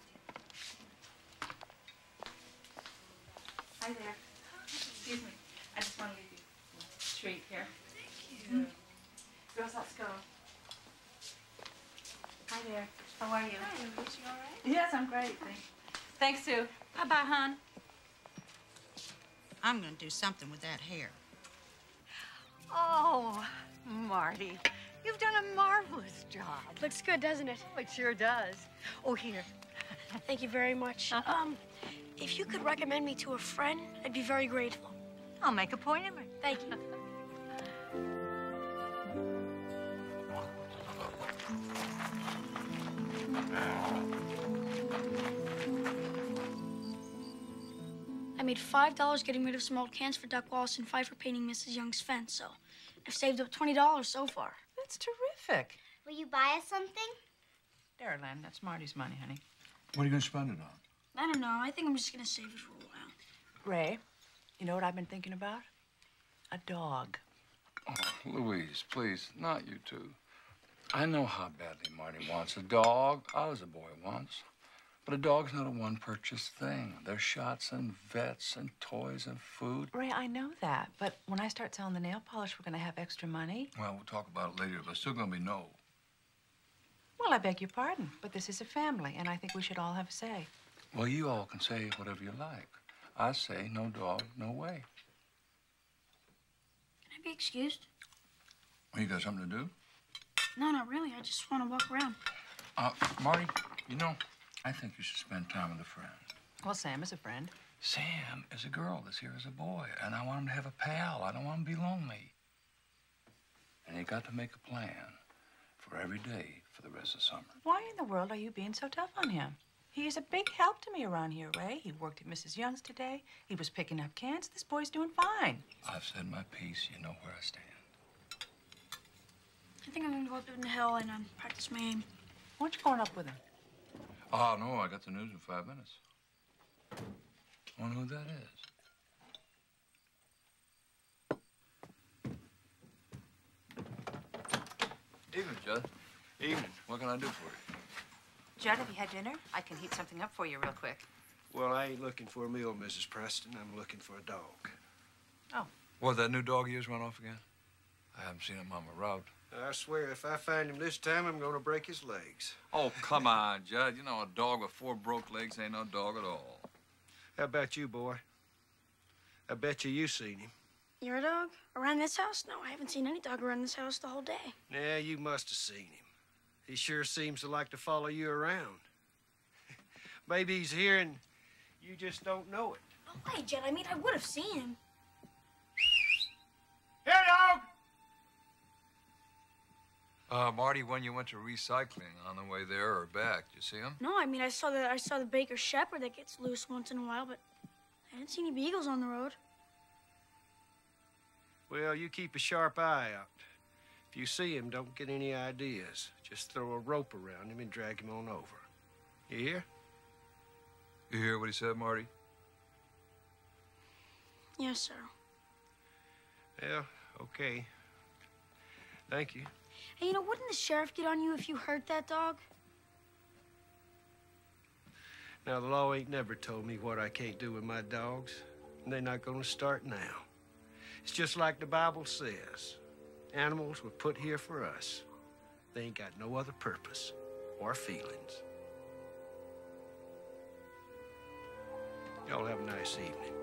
[SPEAKER 6] Hi there. Excuse me. I just want to leave you a treat here. Thank you. Mm-hmm. Girls, let's go. Hi there. How are you?
[SPEAKER 9] Hi, you all right?
[SPEAKER 6] Yes, I'm great. Thanks. Thanks, Sue.
[SPEAKER 9] Bye-bye, hon. I'm gonna do something with that hair.
[SPEAKER 10] Oh, Marty, you've done a marvelous job.
[SPEAKER 2] Looks good, doesn't it?
[SPEAKER 10] Oh, it sure does. Oh, here.
[SPEAKER 2] Thank you very much. Um, if you could recommend me to a friend, I'd be very grateful.
[SPEAKER 10] I'll make a point of it.
[SPEAKER 2] Thank you. I made five dollars getting rid of some old cans for Duck Wallace and five for painting Mrs. Young's fence, so I've saved up twenty dollars so far.
[SPEAKER 6] That's terrific.
[SPEAKER 5] Will you buy us something?
[SPEAKER 6] There, That's Marty's money, honey.
[SPEAKER 7] What are you going to spend it on?
[SPEAKER 2] I don't know. I think I'm just gonna save it for a while.
[SPEAKER 6] Ray, you know what I've been thinking about? A dog.
[SPEAKER 7] Oh, Louise, please, not you two. I know how badly Marty wants a dog. I was a boy once. But a dog's not a one purchase thing. There's shots and vets and toys and food.
[SPEAKER 6] Ray, I know that, but when I start selling the nail polish, we're going to have extra money.
[SPEAKER 7] Well, we'll talk about it later, but still going to be no.
[SPEAKER 6] Well, I beg your pardon, but this is a family, and I think we should all have a say.
[SPEAKER 7] Well, you all can say whatever you like. I say no dog, no way.
[SPEAKER 2] Can I be excused?
[SPEAKER 7] Well, you got something to do?
[SPEAKER 2] No, not really. I just want to walk around.
[SPEAKER 7] Uh, Marty, you know, I think you should spend time with a friend.
[SPEAKER 6] Well, Sam is a friend.
[SPEAKER 7] Sam is a girl that's here as a boy, and I want him to have a pal. I don't want him to be lonely. And you got to make a plan for every day for the rest of summer.
[SPEAKER 6] Why in the world are you being so tough on him? He is a big help to me around here, Ray. He worked at Mrs. Young's today. He was picking up cans. This boy's doing fine.
[SPEAKER 8] I've said my piece. You know where I stand.
[SPEAKER 2] I think I'm gonna go up in the hill and um, practice my aim.
[SPEAKER 6] Why don't you going up with him?
[SPEAKER 8] Oh, no, I got the news in five minutes. Wonder who that is. Evening, Judd.
[SPEAKER 1] Evening.
[SPEAKER 8] What can I do for you?
[SPEAKER 6] Judd, have you had dinner? I can heat something up for you real quick.
[SPEAKER 1] Well, I ain't looking for a meal, Mrs. Preston. I'm looking for a dog.
[SPEAKER 6] Oh.
[SPEAKER 8] What, that new dog of yours run off again? I haven't seen him on my route.
[SPEAKER 1] I swear, if I find him this time, I'm gonna break his legs.
[SPEAKER 8] Oh, come on, Judd. You know, a dog with four broke legs ain't no dog at all.
[SPEAKER 1] How about you, boy? I bet you you seen him.
[SPEAKER 2] You're a dog? Around this house? No, I haven't seen any dog around this house the whole day.
[SPEAKER 1] Yeah, you must have seen him. He sure seems to like to follow you around. Maybe he's here and you just don't know it.
[SPEAKER 2] No way, Judd. I mean, I would have seen him.
[SPEAKER 1] Here, dog!
[SPEAKER 8] Uh, Marty, when you went to recycling on the way there or back, did you see him?
[SPEAKER 2] No, I mean, I saw the I saw the Baker Shepherd that gets loose once in a while, but I didn't see any beagles on the road.
[SPEAKER 1] Well, you keep a sharp eye out. If you see him, don't get any ideas. Just throw a rope around him and drag him on over. You hear?
[SPEAKER 8] You hear what he said, Marty?
[SPEAKER 2] Yes, sir.
[SPEAKER 1] Yeah, okay. Thank you.
[SPEAKER 2] Hey, you know, wouldn't the sheriff get on you if you hurt that dog?
[SPEAKER 1] Now, the law ain't never told me what I can't do with my dogs, and they're not gonna start now. It's just like the Bible says. Animals were put here for us. They ain't got no other purpose or feelings. Y'all have a nice evening.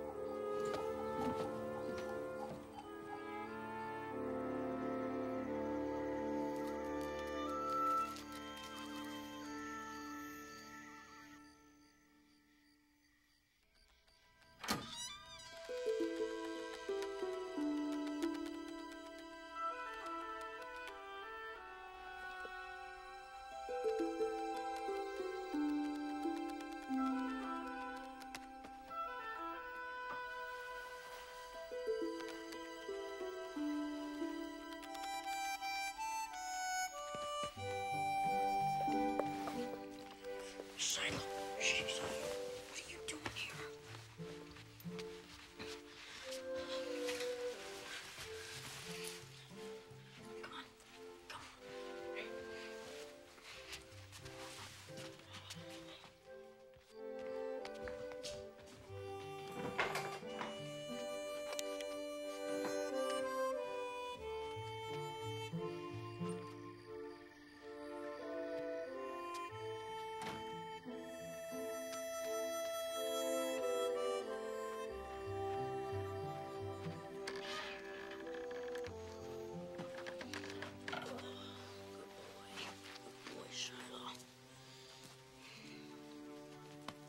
[SPEAKER 2] Shiloh,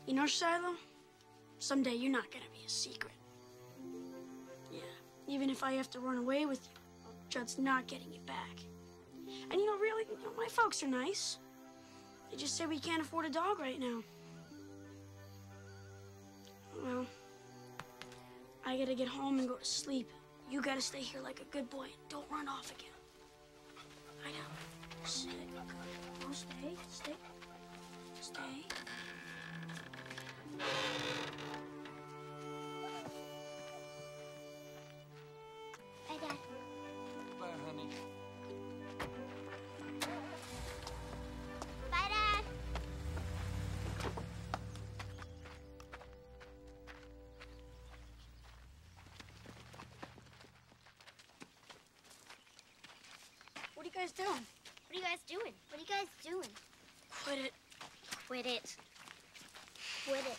[SPEAKER 2] You know, Shiloh, someday you're not gonna be a secret. Yeah, even if I have to run away with you, Judd's not getting you back. And you know, really, you know, my folks are nice. They just say we can't afford a dog right now. Well, I gotta get home and go to sleep. You gotta stay here like a good boy and don't run off again. I know. Oh, stay. Stay. Stay. Guys doing?
[SPEAKER 5] What are you guys doing? What are you guys doing?
[SPEAKER 2] Quit it.
[SPEAKER 5] Quit it. Quit it.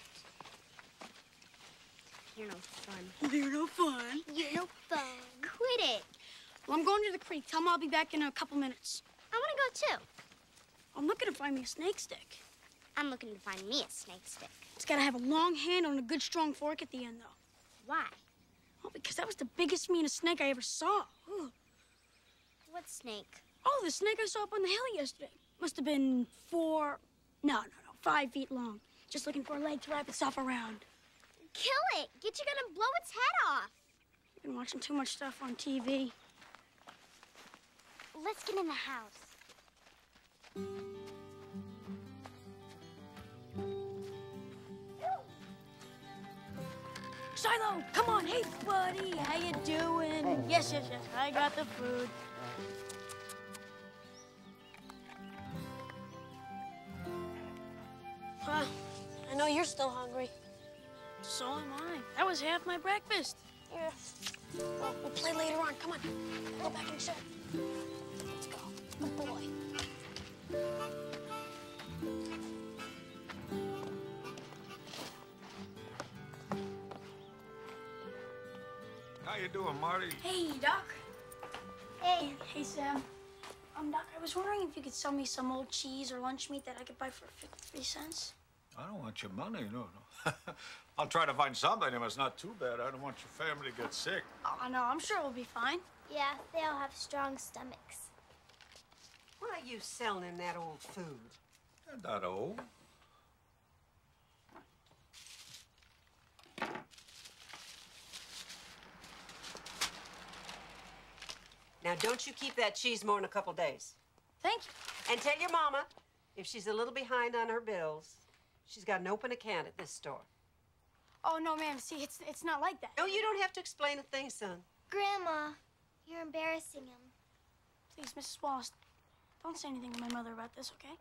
[SPEAKER 5] You're no fun.
[SPEAKER 2] You're no fun.
[SPEAKER 5] You're no fun. Quit it.
[SPEAKER 2] Well, I'm going to the creek. Tell Mom I'll be back in a couple minutes.
[SPEAKER 5] I want to go too.
[SPEAKER 2] I'm looking to find me a snake stick.
[SPEAKER 5] I'm looking to find me a snake stick.
[SPEAKER 2] It's got to have a long handle and a good strong fork at the end, though.
[SPEAKER 5] Why?
[SPEAKER 2] Well, because that was the biggest, meanest snake I ever saw. Ooh.
[SPEAKER 5] What snake?
[SPEAKER 2] Oh, the snake I saw up on the hill yesterday. Must have been four, no, no, no, five feet long. Just looking for a leg to wrap itself around.
[SPEAKER 5] Kill it. Get you gonna blow its head off.
[SPEAKER 2] You've been watching too much stuff on TV.
[SPEAKER 5] Let's get in the house.
[SPEAKER 2] Shiloh, come on. Hey, buddy. How you doing? Yes, yes, yes. I got the food. You're still hungry. So am I. That was half my breakfast. Yeah. Well, we'll play later on. Come on. Go back in the shed. Let's go. Good boy.
[SPEAKER 4] How you doing, Marty?
[SPEAKER 2] Hey, Doc. Hey. Hey, Sam. Um, Doc, I was wondering if you could sell me some old cheese or lunch meat that I could buy for 53 cents.
[SPEAKER 4] I don't want your money, no, no. I'll try to find something if it's not too bad. I don't want your family to get sick.
[SPEAKER 2] Oh, no, I'm sure it'll be fine.
[SPEAKER 5] Yeah, they all have strong stomachs.
[SPEAKER 3] Why are you selling him that old food?
[SPEAKER 4] They're not old.
[SPEAKER 3] Now, don't you keep that cheese more than a couple days.
[SPEAKER 2] Thank you.
[SPEAKER 3] And tell your mama if she's a little behind on her bills, she's got an open account at this store.
[SPEAKER 2] Oh, no, ma'am. See, it's, it's not like that.
[SPEAKER 3] No, you don't have to explain a thing, son.
[SPEAKER 5] Grandma, you're embarrassing him.
[SPEAKER 2] Please, Mrs. Wallace, don't say anything to my mother about this, okay?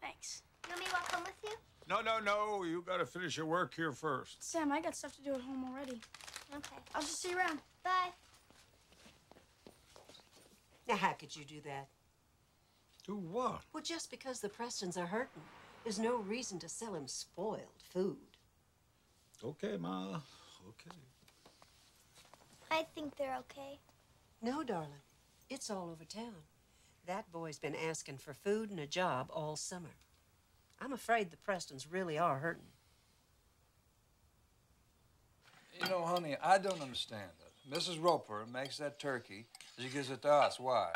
[SPEAKER 2] Thanks.
[SPEAKER 5] You want me to walk home with you?
[SPEAKER 4] No, no, no. You gotta finish your work here first.
[SPEAKER 2] Sam, I got stuff to do at home already.
[SPEAKER 5] Okay.
[SPEAKER 2] I'll just see you around.
[SPEAKER 5] Bye.
[SPEAKER 3] Now, how could you do that?
[SPEAKER 4] Do what?
[SPEAKER 3] Well, just because the Prestons are hurting is no reason to sell him spoiled food.
[SPEAKER 4] Okay, Ma. Okay.
[SPEAKER 5] I think they're okay.
[SPEAKER 3] No, darling. It's all over town. That boy's been asking for food and a job all summer. I'm afraid the Prestons really are hurting.
[SPEAKER 7] You know, honey, I don't understand it. Mrs. Roper makes that turkey. She gives it to us. Why?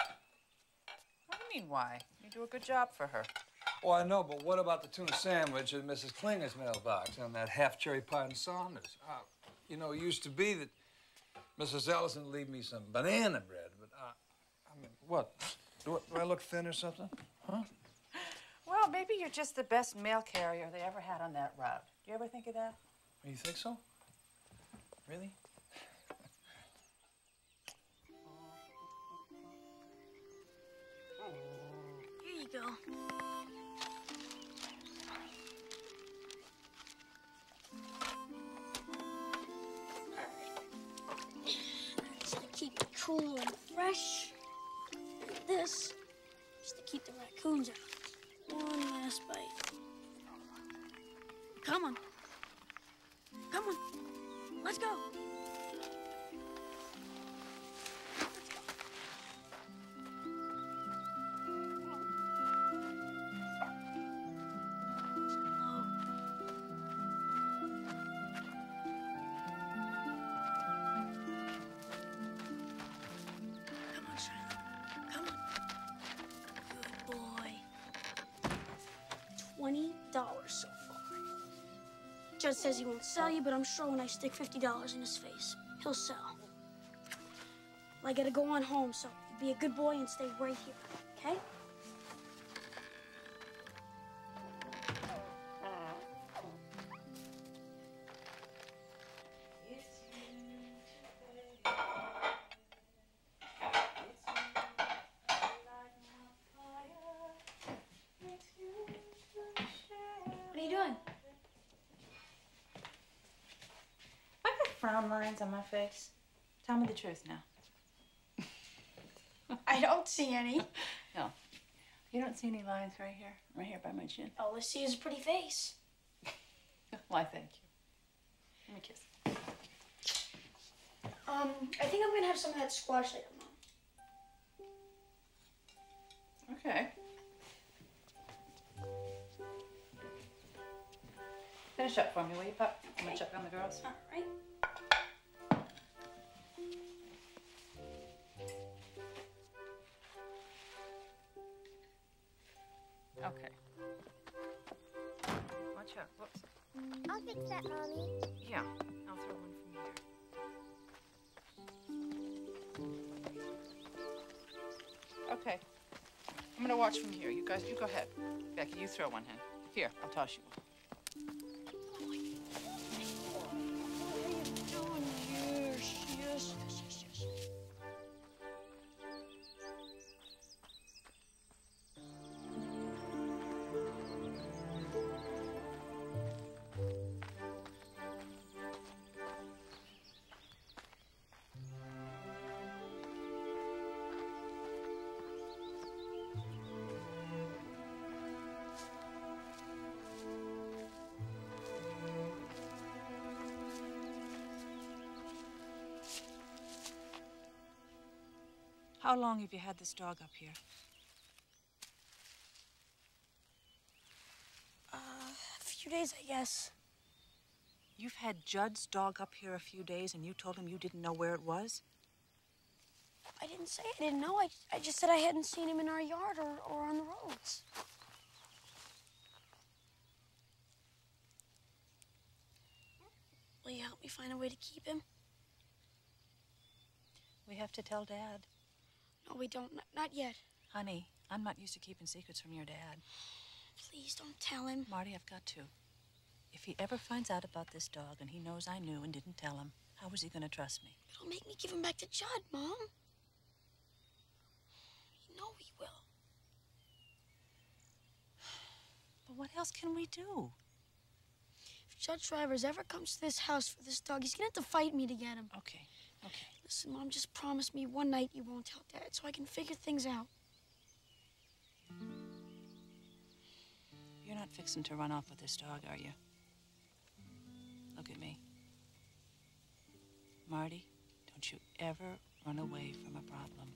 [SPEAKER 6] What do you mean, why? You do a good job for her.
[SPEAKER 7] Oh, I know, but what about the tuna sandwich in Mrs. Klinger's mailbox and that half cherry pie and Saunders? Uh, you know, it used to be that Mrs. Ellison would leave me some banana bread, but uh, I mean, what? Do, I- do I look thin or something? Huh?
[SPEAKER 6] Well, maybe you're just the best mail carrier they ever had on that route. Do you ever think of that?
[SPEAKER 7] You think so? Really?
[SPEAKER 2] Here you go. Cool and fresh. And this, just to keep the raccoons out. One last bite. Come on. Dollars so far. Judd says he won't sell you, but I'm sure when I stick fifty dollars in his face, he'll sell. Well, I gotta go on home, so be a good boy and stay right here,
[SPEAKER 6] lines on my face. Tell me the truth now.
[SPEAKER 2] I don't see any.
[SPEAKER 6] No. You don't see any lines right here? Right here by my chin?
[SPEAKER 2] All I see is a pretty face.
[SPEAKER 6] Why, thank you. Let me kiss.
[SPEAKER 2] Um, I think I'm gonna have some of that squash later, Mom.
[SPEAKER 6] Okay. Finish up for me, will you, Pop? I'm gonna check on the girls.
[SPEAKER 2] All right.
[SPEAKER 6] Watch from here. You guys, you go ahead. Becky, you throw one hen. Here, I'll toss you one. How long have you had this dog up here?
[SPEAKER 2] Uh, a few days, I guess.
[SPEAKER 6] You've had Judd's dog up here a few days and you told him you didn't know where it was?
[SPEAKER 2] I didn't say I didn't know. I, I just said I hadn't seen him in our yard or, or on the roads. Will you help me find a way to keep him?
[SPEAKER 6] We have to tell Dad.
[SPEAKER 2] No, we don't. Not, not yet.
[SPEAKER 6] Honey, I'm not used to keeping secrets from your dad.
[SPEAKER 2] Please don't tell him.
[SPEAKER 6] Marty, I've got to. If he ever finds out about this dog and he knows I knew and didn't tell him, how is he going to trust me?
[SPEAKER 2] It'll make me give him back to Judd, Mom. You know he will.
[SPEAKER 6] But what else can we do?
[SPEAKER 2] If Judd Travers ever comes to this house for this dog, he's gonna have to fight me to get him.
[SPEAKER 6] Okay, okay.
[SPEAKER 2] Listen, Mom, just promise me one night you won't tell Dad so I can figure things out.
[SPEAKER 6] You're not fixing to run off with this dog, are you? Look at me. Marty, don't you ever run away from a problem.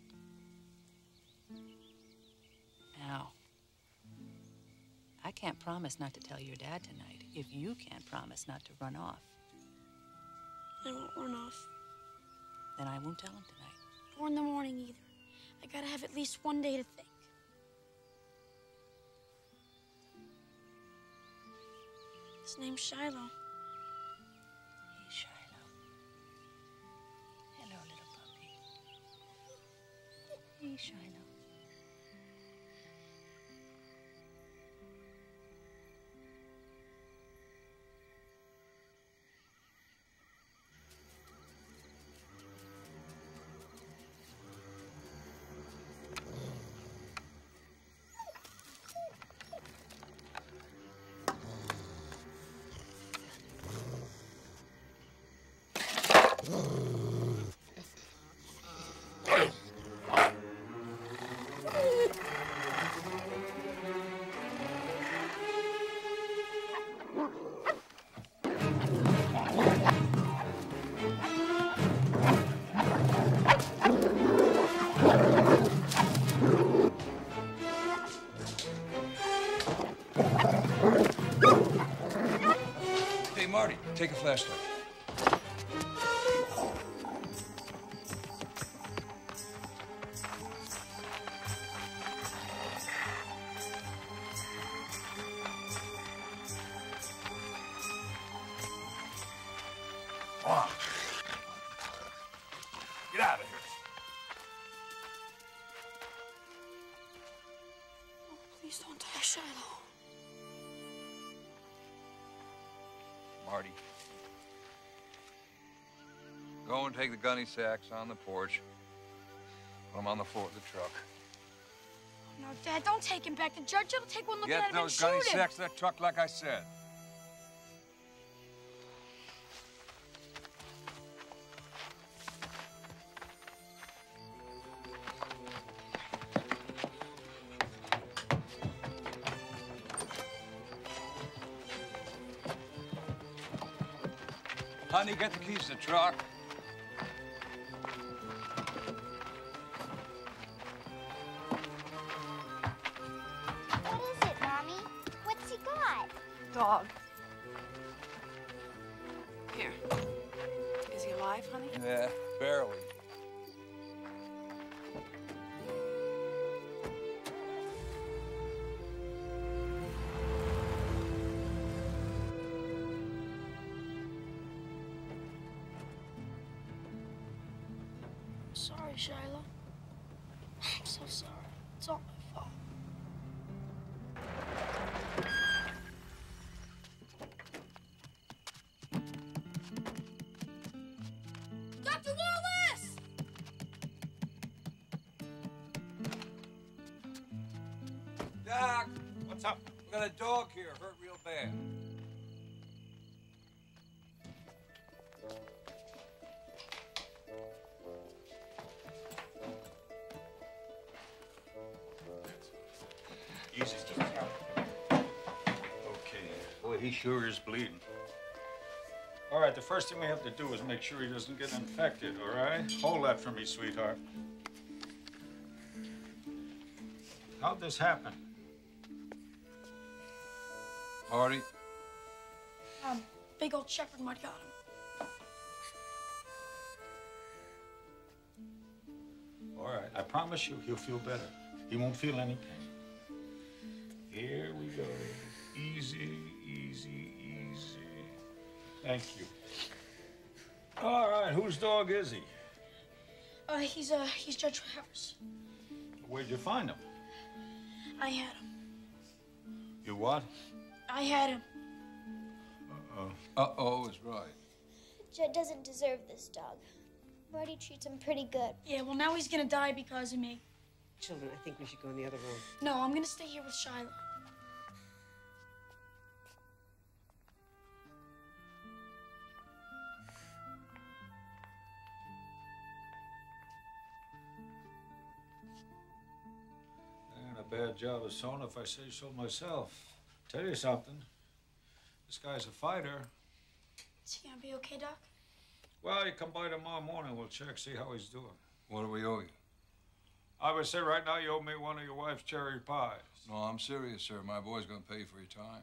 [SPEAKER 6] Now, I can't promise not to tell your dad tonight if you can't promise not to run off.
[SPEAKER 2] I won't run off.
[SPEAKER 6] Then I won't tell him tonight.
[SPEAKER 2] Or in the morning either. I gotta have at least one day to think. His name's Shiloh.
[SPEAKER 6] He's Shiloh. Hello, little puppy. He's Shiloh.
[SPEAKER 7] Take a flashlight.
[SPEAKER 8] Come. Get out of here.
[SPEAKER 2] Oh, please don't die, Shiloh.
[SPEAKER 7] Marty. Go and take the gunny sacks on the porch. Put them on the floor of the truck.
[SPEAKER 2] No, Dad, don't take him back. The judge will take one look
[SPEAKER 7] Get
[SPEAKER 2] at him and shoot him.
[SPEAKER 7] Get those gunny sacks in that truck like I said. Honey, get the keys to the truck.
[SPEAKER 5] He
[SPEAKER 4] sure is bleeding. All right, the first thing we have to do is make sure he doesn't get infected, all right? Hold that for me, sweetheart. How'd this happen?
[SPEAKER 7] Marty,
[SPEAKER 2] Um, big old shepherd mud got him.
[SPEAKER 4] All right, I promise you he'll feel better. He won't feel any pain. Thank you. All right, whose dog is he?
[SPEAKER 2] Uh, he's, uh, he's Judd Travers.
[SPEAKER 4] Where'd you find him?
[SPEAKER 2] I had him.
[SPEAKER 4] You what?
[SPEAKER 2] I had him.
[SPEAKER 4] Uh-oh.
[SPEAKER 7] uh-oh is right.
[SPEAKER 5] Judd doesn't deserve this dog. Marty treats him pretty good.
[SPEAKER 2] Yeah, well, now he's gonna die because of me.
[SPEAKER 3] Children, I think we should go in the other room.
[SPEAKER 2] No, I'm gonna stay here with Shiloh.
[SPEAKER 4] And a bad job of sewing if I say so myself. Tell you something. This guy's a fighter.
[SPEAKER 2] Is he gonna be okay, Doc?
[SPEAKER 4] Well, you come by tomorrow morning, we'll check, see how he's doing.
[SPEAKER 7] What do we owe you?
[SPEAKER 4] I would say right now you owe me one of your wife's cherry pies.
[SPEAKER 7] No, I'm serious, sir. My boy's gonna pay for your time.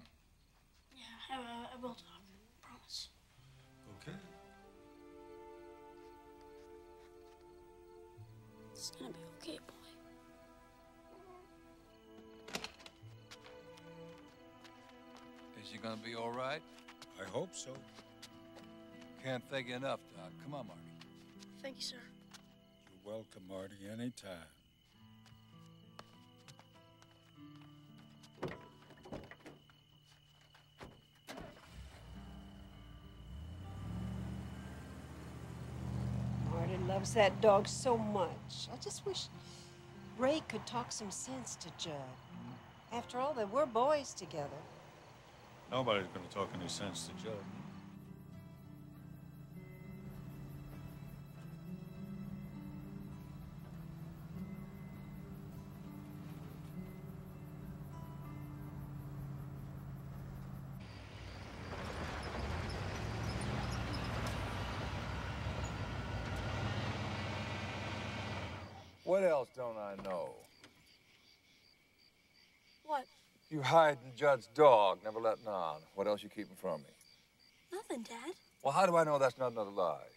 [SPEAKER 2] Yeah, I, uh, I will, Doc. Promise.
[SPEAKER 4] Okay.
[SPEAKER 2] It's gonna be okay, boy.
[SPEAKER 7] Is he gonna be all right?
[SPEAKER 4] I hope so.
[SPEAKER 7] Can't thank you enough, Doc. Come on, Marty.
[SPEAKER 2] Thank you, sir.
[SPEAKER 4] You're welcome, Marty, anytime.
[SPEAKER 3] Marty loves that dog so much. I just wish Ray could talk some sense to Judd. After all, they were boys together.
[SPEAKER 4] Nobody's gonna talk any sense to Judd.
[SPEAKER 7] You hiding Judd's dog, never letting on. What else you keeping from me?
[SPEAKER 2] Nothing, Dad.
[SPEAKER 7] Well, how do I know that's not another lie?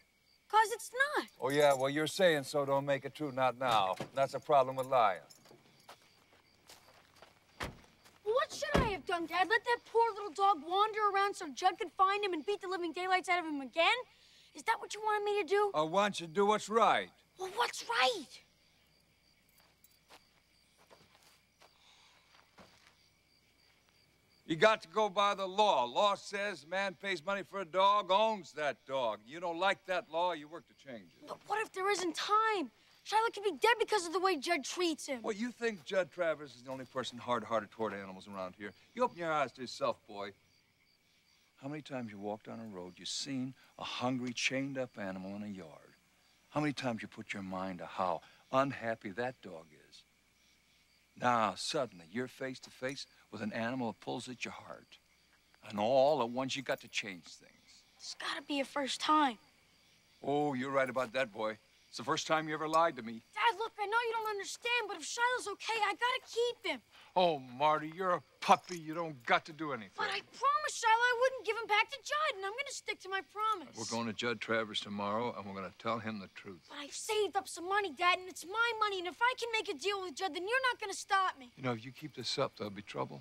[SPEAKER 2] Cause it's not.
[SPEAKER 7] Oh, yeah, well, you're saying so don't make it true, not now. That's a problem with lying.
[SPEAKER 2] What should I have done, Dad? Let that poor little dog wander around so Judd could find him and beat the living daylights out of him again? Is that what you wanted me to do?
[SPEAKER 7] Uh, I want you to do what's right.
[SPEAKER 2] Well, what's right?
[SPEAKER 7] You got to go by the law. Law says man pays money for a dog, owns that dog. You don't like that law, you work to change it.
[SPEAKER 2] But what if there isn't time? Shiloh could be dead because of the way Judd treats him.
[SPEAKER 7] Well, you think Judd Travers is the only person hard-hearted toward animals around here? You open your eyes to yourself, boy. How many times you walked down a road, you seen a hungry, chained-up animal in a yard? How many times you put your mind to how unhappy that dog is? Now, suddenly, you're face to face with an animal that pulls at your heart. And all at once, you got to change things.
[SPEAKER 2] It's gotta be a first time.
[SPEAKER 7] Oh, you're right about that, boy. It's the first time you ever lied to me.
[SPEAKER 2] Dad, look, I know you don't understand, but if Shiloh's okay, I gotta keep him.
[SPEAKER 8] Oh, Marty, you're a puppy. You don't got to do anything.
[SPEAKER 2] But I promised Shiloh I wouldn't give him back to Judd, and I'm gonna stick to my promise.
[SPEAKER 7] We're going to Judd Travers tomorrow, and we're going to tell him the truth.
[SPEAKER 2] But I've saved up some money, Dad, and it's my money, and if I can make a deal with Judd, then you're not gonna stop me.
[SPEAKER 7] You know, if you keep this up, there'll be trouble.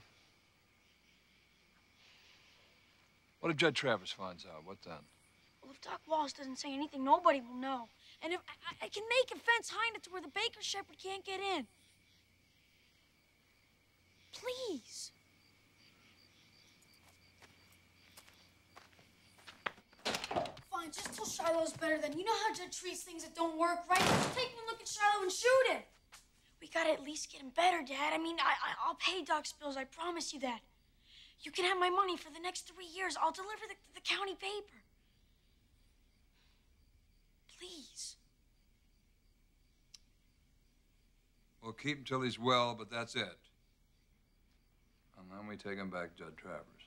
[SPEAKER 7] What if Judd Travers finds out? What then?
[SPEAKER 2] Well, if Doc Wallace doesn't say anything, nobody will know. And if I, I can make a fence high enough to where the baker shepherd can't get in. Please. Fine, just tell Shiloh's better than you know how Judd treats things that don't work, right? Just take one look at Shiloh and shoot him. We gotta at least get him better, Dad. I mean, I, I I'll pay Doc's bills. I promise you that. You can have my money for the next three years. I'll deliver the, the county paper. Please.
[SPEAKER 7] We'll keep him till he's well, but that's it. And then we take him back, Judd Travers.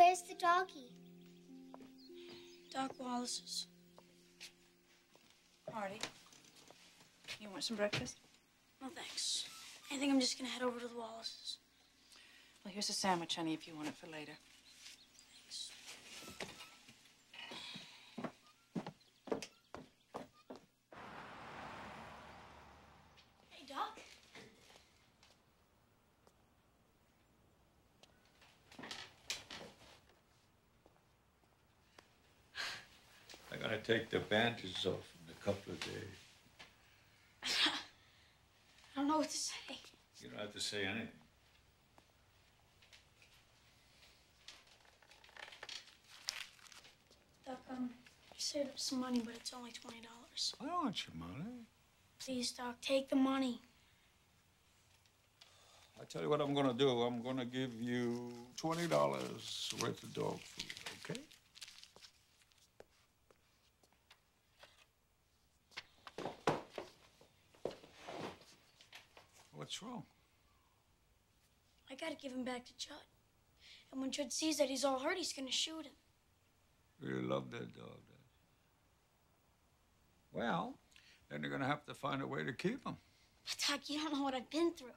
[SPEAKER 5] Where's the doggy?
[SPEAKER 2] Doc Wallace's.
[SPEAKER 6] Marty, you want some breakfast?
[SPEAKER 2] No thanks. I think I'm just gonna head over to the Wallace's.
[SPEAKER 6] Well, here's a sandwich, honey, if you want it for later.
[SPEAKER 4] Take the bandages off in a couple of days.
[SPEAKER 2] I don't know what to say.
[SPEAKER 4] You don't have to say anything.
[SPEAKER 2] Doc, um, I saved up some money, but it's only twenty dollars.
[SPEAKER 4] I don't want your money.
[SPEAKER 2] Please, Doc, take the money.
[SPEAKER 4] I tell you what I'm gonna do. I'm gonna give you twenty dollars worth of dog food, okay? What's wrong?
[SPEAKER 2] I gotta give him back to Judd. And when Judd sees that he's all hurt, he's gonna shoot him.
[SPEAKER 4] Really love that dog. Well, then you're gonna have to find a way to keep him.
[SPEAKER 2] But Doc, you don't know what I've been through.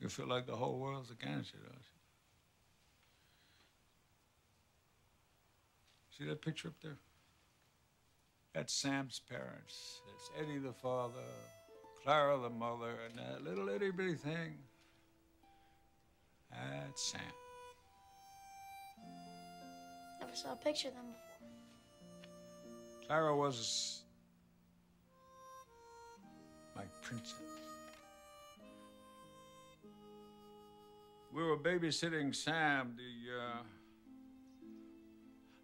[SPEAKER 4] You feel like the whole world's against you, don't you? See that picture up there? That's Sam's parents. That's Eddie the father, Clara the mother, and that little itty bitty thing. That's Sam.
[SPEAKER 2] Never saw a picture of them before.
[SPEAKER 4] Clara was my princess. We were babysitting Sam the uh,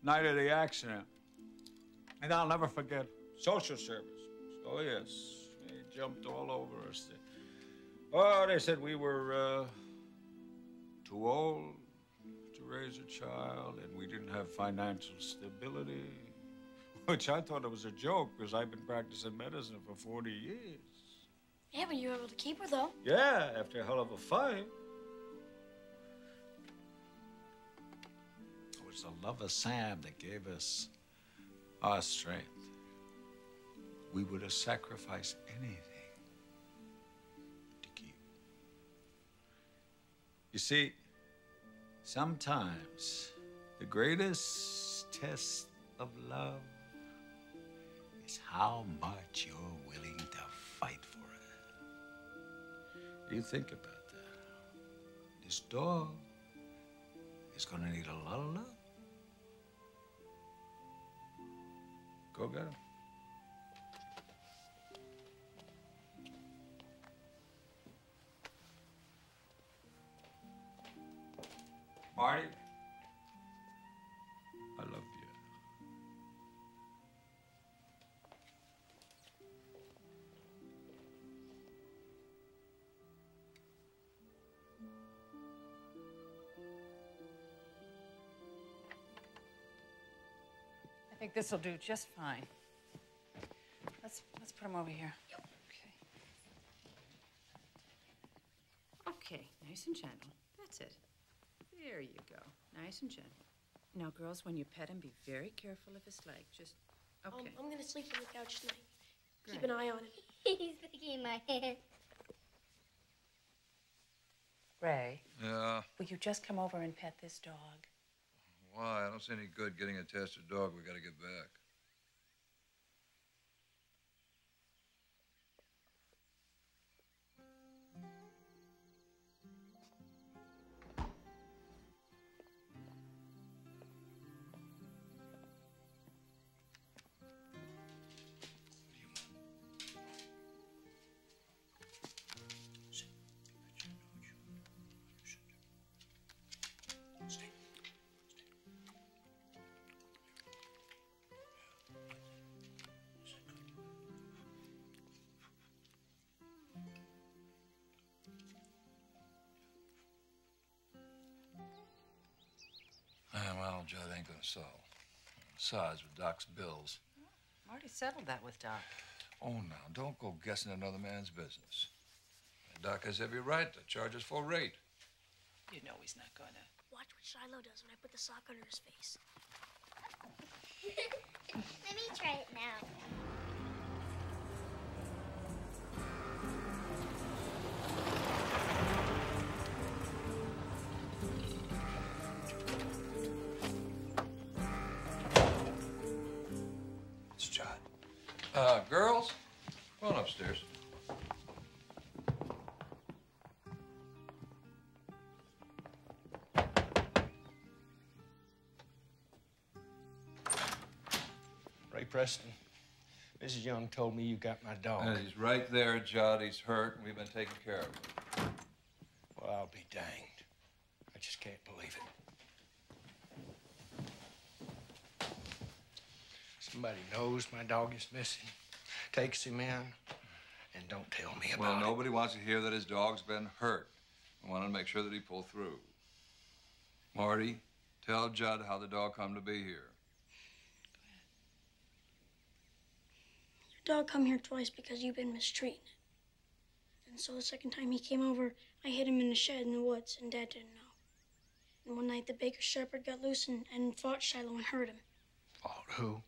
[SPEAKER 4] night of the accident. And I'll never forget social service. Oh, yes. Jumped all over us. Oh, they said we were uh, too old to raise a child and we didn't have financial stability. Which I thought it was a joke because I've been practicing medicine for 40 years.
[SPEAKER 2] Yeah, but you were able to keep her, though.
[SPEAKER 4] Yeah, after a hell of a fight. It was the love of Sam that gave us our strength. We would have sacrificed anything to keep. You see, sometimes the greatest test of love is how much you're willing to fight for it. You think about that. This dog is gonna need a lot of love.
[SPEAKER 7] Go get him. Marty, I love you.
[SPEAKER 6] I think this will do just fine. Let's let's put him over here. Okay. Okay, nice and gentle. That's it. There you go. Nice and gentle. Now, girls, when you pet him, be very careful of his leg. Just okay.
[SPEAKER 2] Um, I'm gonna sleep on the couch tonight. Keep an eye on him.
[SPEAKER 5] He's licking my hand.
[SPEAKER 6] Ray,
[SPEAKER 7] Yeah,
[SPEAKER 6] will you just come over and pet this dog?
[SPEAKER 7] why? I don't see any good getting attached to a dog we gotta get back. Judd ain't. Besides, with Doc's bills.
[SPEAKER 6] I already settled that with Doc.
[SPEAKER 7] Oh, now, don't go guessing another man's business. Doc has every right to charge us full rate.
[SPEAKER 6] You know he's not gonna.
[SPEAKER 2] Watch what Shiloh does when I put the sock under his face.
[SPEAKER 5] Let me try it now.
[SPEAKER 7] Uh, girls, go on upstairs.
[SPEAKER 1] Ray Preston, Mrs. Young told me you got my dog.
[SPEAKER 7] Uh, he's right there, Judd. He's hurt, and we've been taking care of him.
[SPEAKER 1] Well, I'll be danged. I just can't believe it. Somebody knows my dog is missing, takes him in, and don't tell me about
[SPEAKER 7] Well,
[SPEAKER 1] it.
[SPEAKER 7] nobody wants to hear that his dog's been hurt. We want to make sure that he pull through. Marty, tell Judd how the dog come to be here.
[SPEAKER 2] Your dog come here twice because you've been mistreating it. And so the second time he came over, I hid him in the shed in the woods, and Dad didn't know. And one night the baker shepherd got loose and, and fought Shiloh and hurt him.
[SPEAKER 1] Fought who?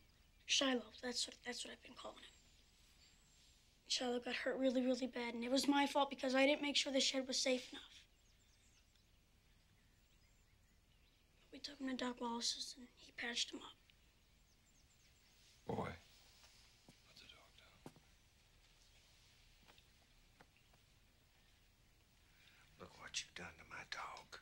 [SPEAKER 2] Shiloh, that's what that's what I've been calling him. Shiloh got hurt really, really bad, and it was my fault because I didn't make sure the shed was safe enough. We took him to Doc Wallace's and he patched him up.
[SPEAKER 7] Boy. Put the dog down.
[SPEAKER 1] Look what you've done to my dog.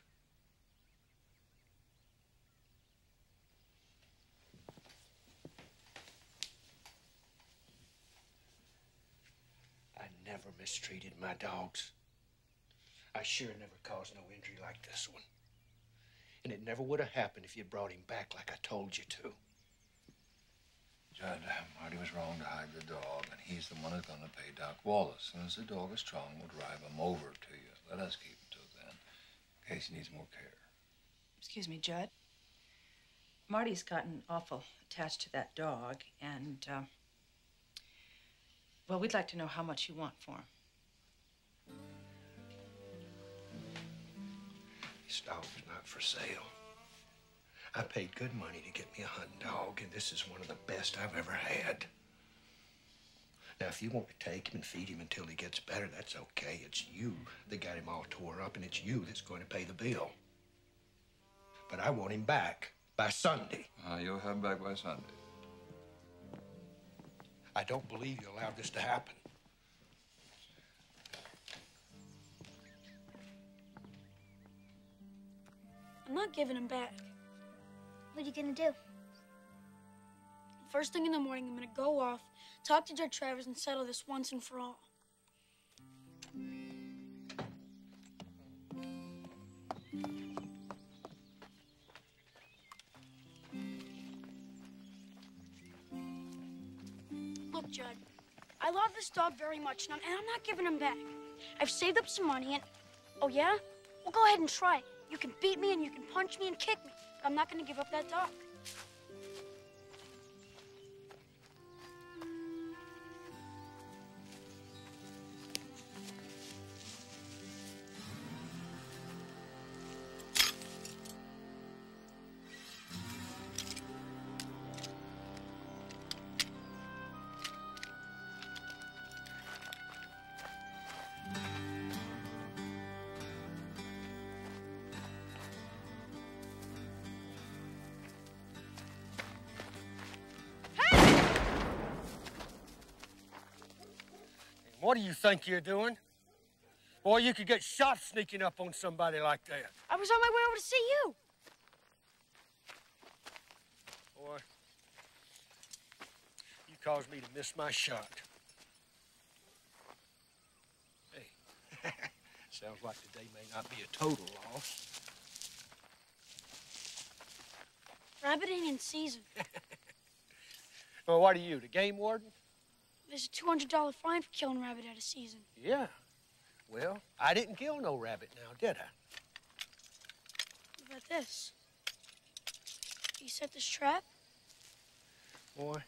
[SPEAKER 1] I never mistreated my dogs. I sure never caused no injury like this one. And it never would have happened if you'd brought him back like I told you to.
[SPEAKER 7] Judd, Marty was wrong to hide the dog, and he's the one who's going to pay Doc Wallace. As soon as the dog is strong, we'll drive him over to you. Let us keep him till then, in case he needs more care.
[SPEAKER 6] Excuse me, Judd. Marty's gotten awful attached to that dog, and, uh, well, we'd like to know how much you want for him.
[SPEAKER 1] This dog's not for sale. I paid good money to get me a hunting dog, and this is one of the best I've ever had. Now, if you want to take him and feed him until he gets better, that's okay. It's you that got him all tore up, and it's you that's going to pay the bill. But I want him back by Sunday.
[SPEAKER 7] Uh, you'll have him back by Sunday.
[SPEAKER 1] I don't believe you allowed this to happen.
[SPEAKER 2] I'm not giving him back.
[SPEAKER 5] What are you gonna do?
[SPEAKER 2] First thing in the morning, I'm gonna go off, talk to Judd Travers, and settle this once and for all. Look, Judd, I love this dog very much, and I'm, and I'm not giving him back. I've saved up some money, and oh yeah, well go ahead and try it. You can beat me, and you can punch me, and kick me. I'm not gonna give up that dog.
[SPEAKER 1] What do you think you're doing? Boy, you could get shot sneaking up on somebody like that.
[SPEAKER 2] I was on my way over to see you.
[SPEAKER 1] Boy, you caused me to miss my shot. Hey, sounds like today may not be a total loss.
[SPEAKER 2] Rabbit ain't in season.
[SPEAKER 1] Well, what are you, the game warden?
[SPEAKER 2] There's a $200 fine for killing rabbit out of season.
[SPEAKER 1] Yeah. Well, I didn't kill no rabbit now, did I?
[SPEAKER 2] What about this? You set this trap?
[SPEAKER 1] Boy,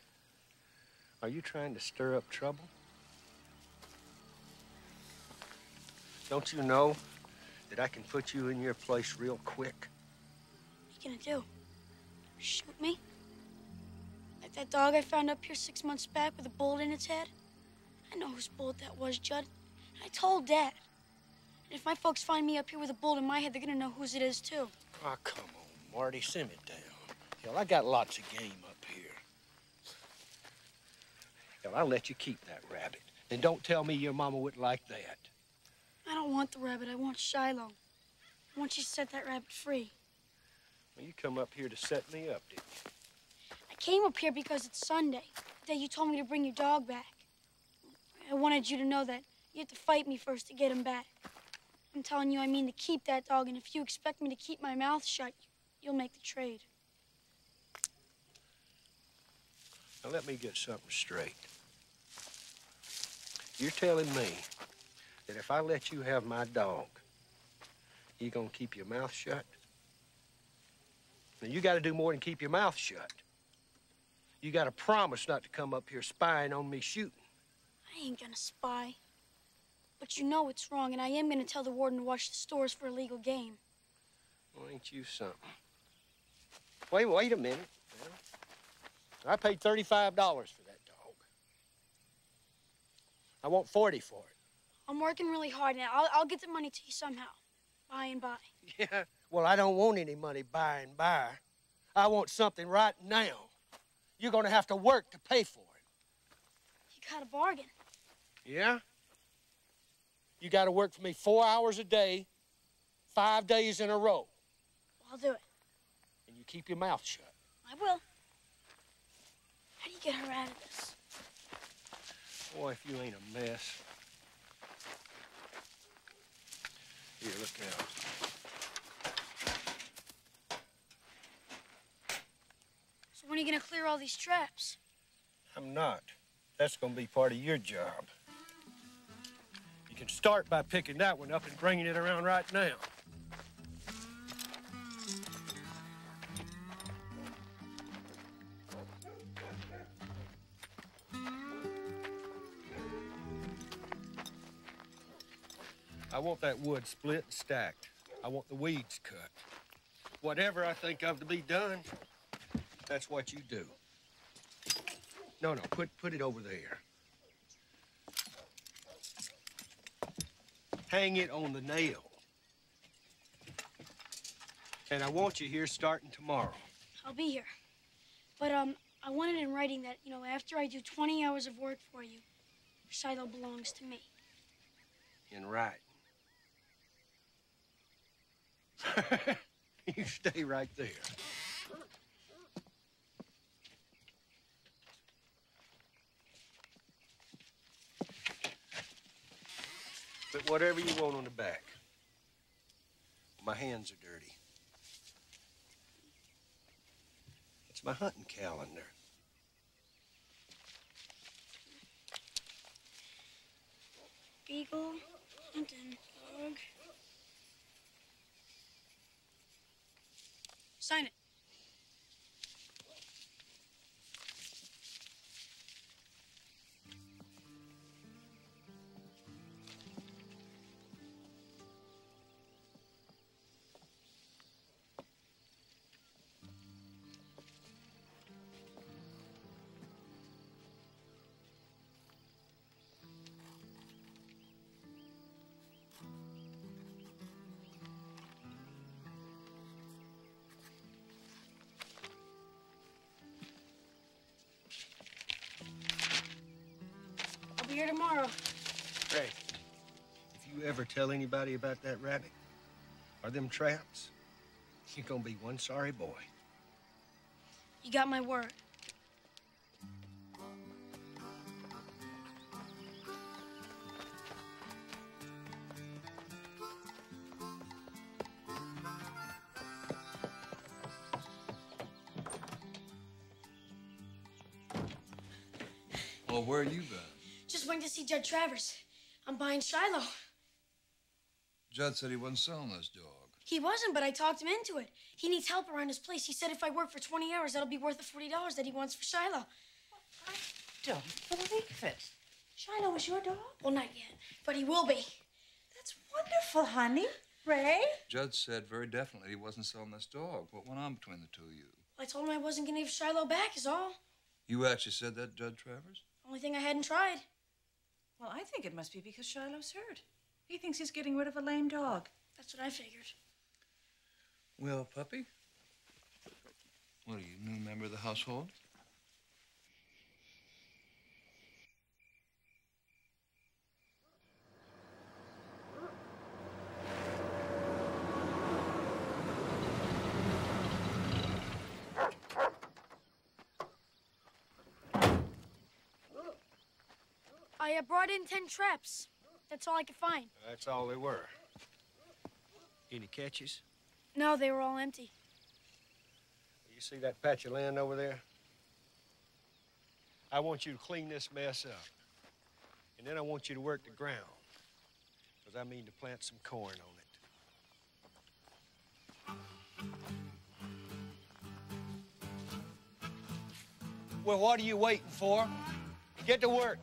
[SPEAKER 1] are you trying to stir up trouble? Don't you know that I can put you in your place real quick?
[SPEAKER 2] What you gonna do? Shoot me? That dog I found up here six months back with a bullet in its head? I know whose bullet that was, Judd. I told Dad. And if my folks find me up here with a bullet in my head, they're gonna know whose it is, too.
[SPEAKER 1] Oh, come on, Marty, simmer down. Hell, I got lots of game up here. Hell, I'll let you keep that rabbit. And don't tell me your mama would like that.
[SPEAKER 2] I don't want the rabbit. I want Shiloh. I want you to set that rabbit free.
[SPEAKER 1] Well, you come up here to set me up, didn't you?
[SPEAKER 2] Came up here because it's Sunday, the day you told me to bring your dog back. I wanted you to know that you have to fight me first to get him back. I'm telling you, I mean to keep that dog, and if you expect me to keep my mouth shut, you'll make the trade.
[SPEAKER 1] Now, let me get something straight. You're telling me that if I let you have my dog, you're gonna keep your mouth shut? Now, you gotta do more than keep your mouth shut. You gotta promise not to come up here spying on me shooting.
[SPEAKER 2] I ain't gonna spy. But you know it's wrong, and I am gonna tell the warden to watch the stores for illegal game.
[SPEAKER 1] Well, ain't you something? Wait, wait a minute. I paid $35 for that dog. I want 40 for it.
[SPEAKER 2] I'm working really hard now. I'll, I'll get the money to you somehow, by and by.
[SPEAKER 1] Yeah, well, I don't want any money by and by. I want something right now. You're gonna have to work to pay for it.
[SPEAKER 2] You got a bargain.
[SPEAKER 1] Yeah? You gotta work for me four hours a day, five days in a row,
[SPEAKER 2] I'll do it.
[SPEAKER 1] and you keep your mouth shut.
[SPEAKER 2] I will. How do you get her out of this?
[SPEAKER 1] Boy, if you ain't a mess. Here, look out.
[SPEAKER 2] When are you gonna clear all these traps?
[SPEAKER 1] I'm not. That's gonna be part of your job. You can start by picking that one up and bringing it around right now. I want that wood split and stacked. I want the weeds cut. Whatever I think of to be done, that's what you do. No, no, put put it over there. Hang it on the nail. And I want you here starting tomorrow.
[SPEAKER 2] I'll be here. But um, I want it in writing that you know after I do 20 hours of work for you, Shiloh belongs to me.
[SPEAKER 1] In writing. you stay right there. Put whatever you want on the back. My hands are dirty. It's my hunting calendar.
[SPEAKER 2] Beagle, hunting, dog. Sign it.
[SPEAKER 1] Ever tell anybody about that rabbit or them traps, you're gonna be one sorry boy.
[SPEAKER 2] You got my word.
[SPEAKER 7] Well, where are you been?
[SPEAKER 2] Just went to see Judd Travers. I'm buying Shiloh.
[SPEAKER 7] Judd said he wasn't selling this dog.
[SPEAKER 2] He wasn't, but I talked him into it. He needs help around his place. He said if I work for 20 hours, that'll be worth the $40 that he wants for Shiloh.
[SPEAKER 6] I don't believe it.
[SPEAKER 2] Shiloh is your dog? Well, not yet, but he will be.
[SPEAKER 6] That's wonderful, honey. Ray?
[SPEAKER 7] Judd said very definitely he wasn't selling this dog. What went on between the two of you?
[SPEAKER 2] I told him I wasn't going to give Shiloh back, is all.
[SPEAKER 7] You actually said that, Judd Travers?
[SPEAKER 2] Only thing I hadn't tried.
[SPEAKER 6] Well, I think it must be because Shiloh's hurt. He thinks he's getting rid of a lame dog.
[SPEAKER 2] That's what I figured.
[SPEAKER 7] Well, puppy. What are you, new member of the household?
[SPEAKER 2] I brought in 10 traps. That's all I could find.
[SPEAKER 1] That's all they were. Any catches?
[SPEAKER 2] No, they were all empty.
[SPEAKER 1] You see that patch of land over there? I want you to clean this mess up. And then I want you to work the ground. Because I mean to plant some corn on it. Well, what are you waiting for? Get to work.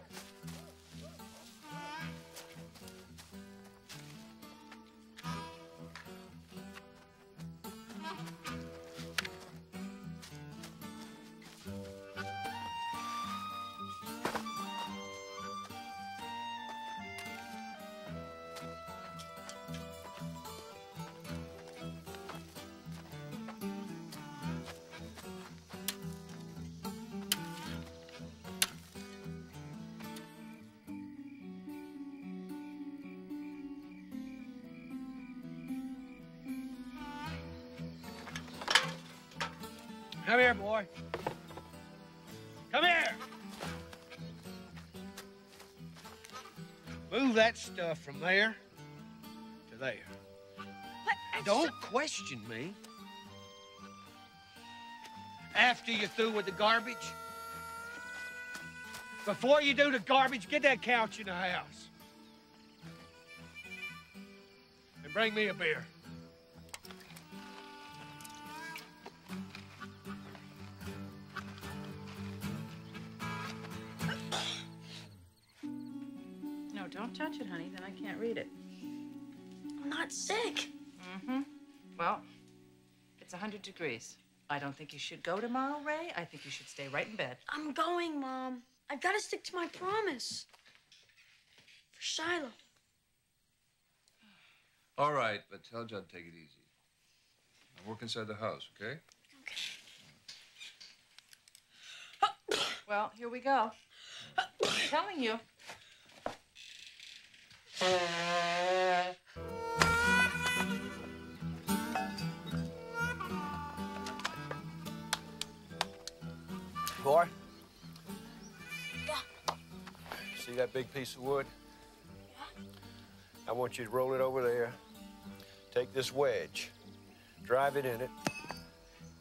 [SPEAKER 1] Boy. Come here. Move that stuff from there to there. Don't question me. After you're through with the garbage. Before you do the garbage, get that couch in the house. And bring me a beer.
[SPEAKER 6] No, don't touch it, honey. Then I can't read it.
[SPEAKER 2] I'm not sick.
[SPEAKER 6] Mm-hmm. Well, it's 100 degrees. I don't think you should go tomorrow, Ray. I think you should stay right in bed.
[SPEAKER 2] I'm going, Mom. I've got to stick to my promise. For Shiloh.
[SPEAKER 7] All right, but tell Judd to take it easy. Now work inside the house, okay?
[SPEAKER 6] Well, here we go. I'm telling you.
[SPEAKER 1] Boy. Yeah. See that big piece of wood? Yeah. I want you to roll it over there. Take this wedge, drive it in it.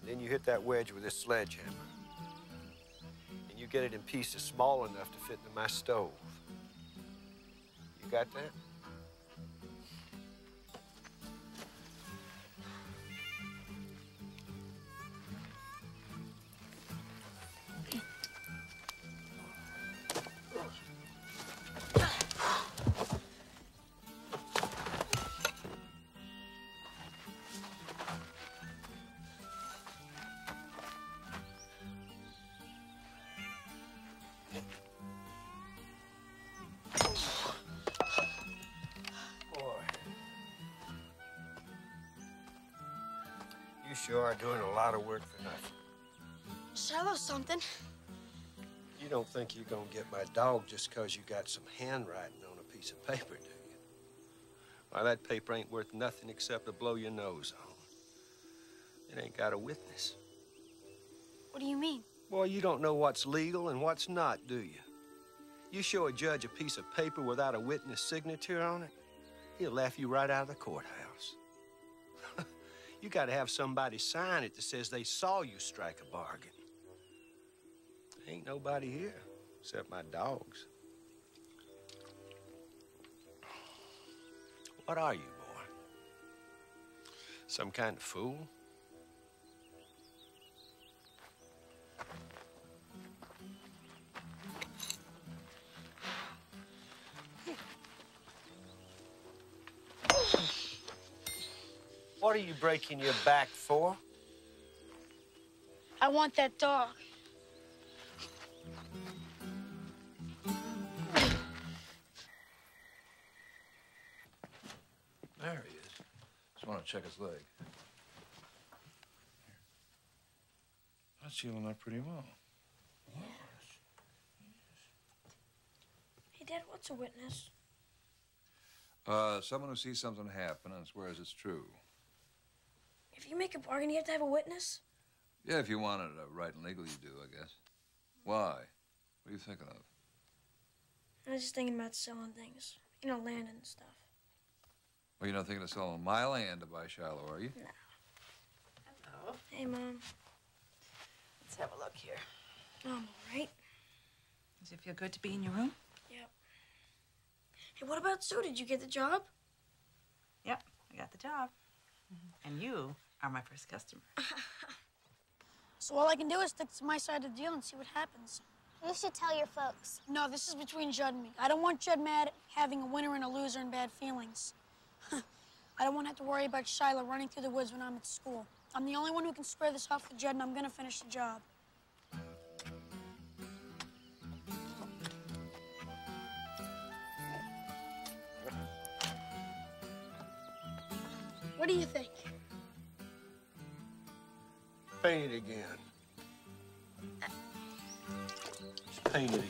[SPEAKER 1] Then you hit that wedge with this sledgehammer. And you get it in pieces small enough to fit in my stove. Got that? You are doing a lot of work for nothing.
[SPEAKER 2] Shiloh something.
[SPEAKER 1] You don't think you're gonna get my dog just 'cause you got some handwriting on a piece of paper, do you? Why, that paper ain't worth nothing except to blow your nose on. It ain't got a witness.
[SPEAKER 2] What do you mean?
[SPEAKER 1] Boy, you don't know what's legal and what's not, do you? You show a judge a piece of paper without a witness signature on it, he'll laugh you right out of the courthouse. You gotta have somebody sign it that says they saw you strike a bargain. Ain't nobody here except my dogs. What are you, boy? Some kind of fool? What are you breaking your back for?
[SPEAKER 2] I want that dog.
[SPEAKER 7] There he is. Just want to check his leg.
[SPEAKER 8] That's healing up pretty well. Yes.
[SPEAKER 2] Hey, Dad, what's a witness?
[SPEAKER 7] Uh, someone who sees something happen and swears it's true.
[SPEAKER 2] If you make a bargain, you have to have a witness?
[SPEAKER 7] Yeah, if you wanted it right and legal, you do, I guess. Why? What are you thinking of?
[SPEAKER 2] I was just thinking about selling things. You know, land and stuff.
[SPEAKER 7] Well, you're not thinking of selling my land to buy Shiloh, are you?
[SPEAKER 2] Hello. Hey, Mom.
[SPEAKER 6] Let's have a look here.
[SPEAKER 2] I'm all right.
[SPEAKER 6] Does it feel good to be in your room?
[SPEAKER 2] Yep. Hey, what about Sue? Did you get the job?
[SPEAKER 6] Yep, I got the job. Mm-hmm. And you are my first customer.
[SPEAKER 2] So all I can do is stick to my side of the deal and see what happens.
[SPEAKER 5] You should tell your folks.
[SPEAKER 2] No, this is between Judd and me. I don't want Judd mad, having a winner and a loser and bad feelings. I don't want to have to worry about Shiloh running through the woods when I'm at school. I'm the only one who can square this off with Judd, and I'm gonna finish the job. What do you think?
[SPEAKER 1] Paint it again. Just paint it again.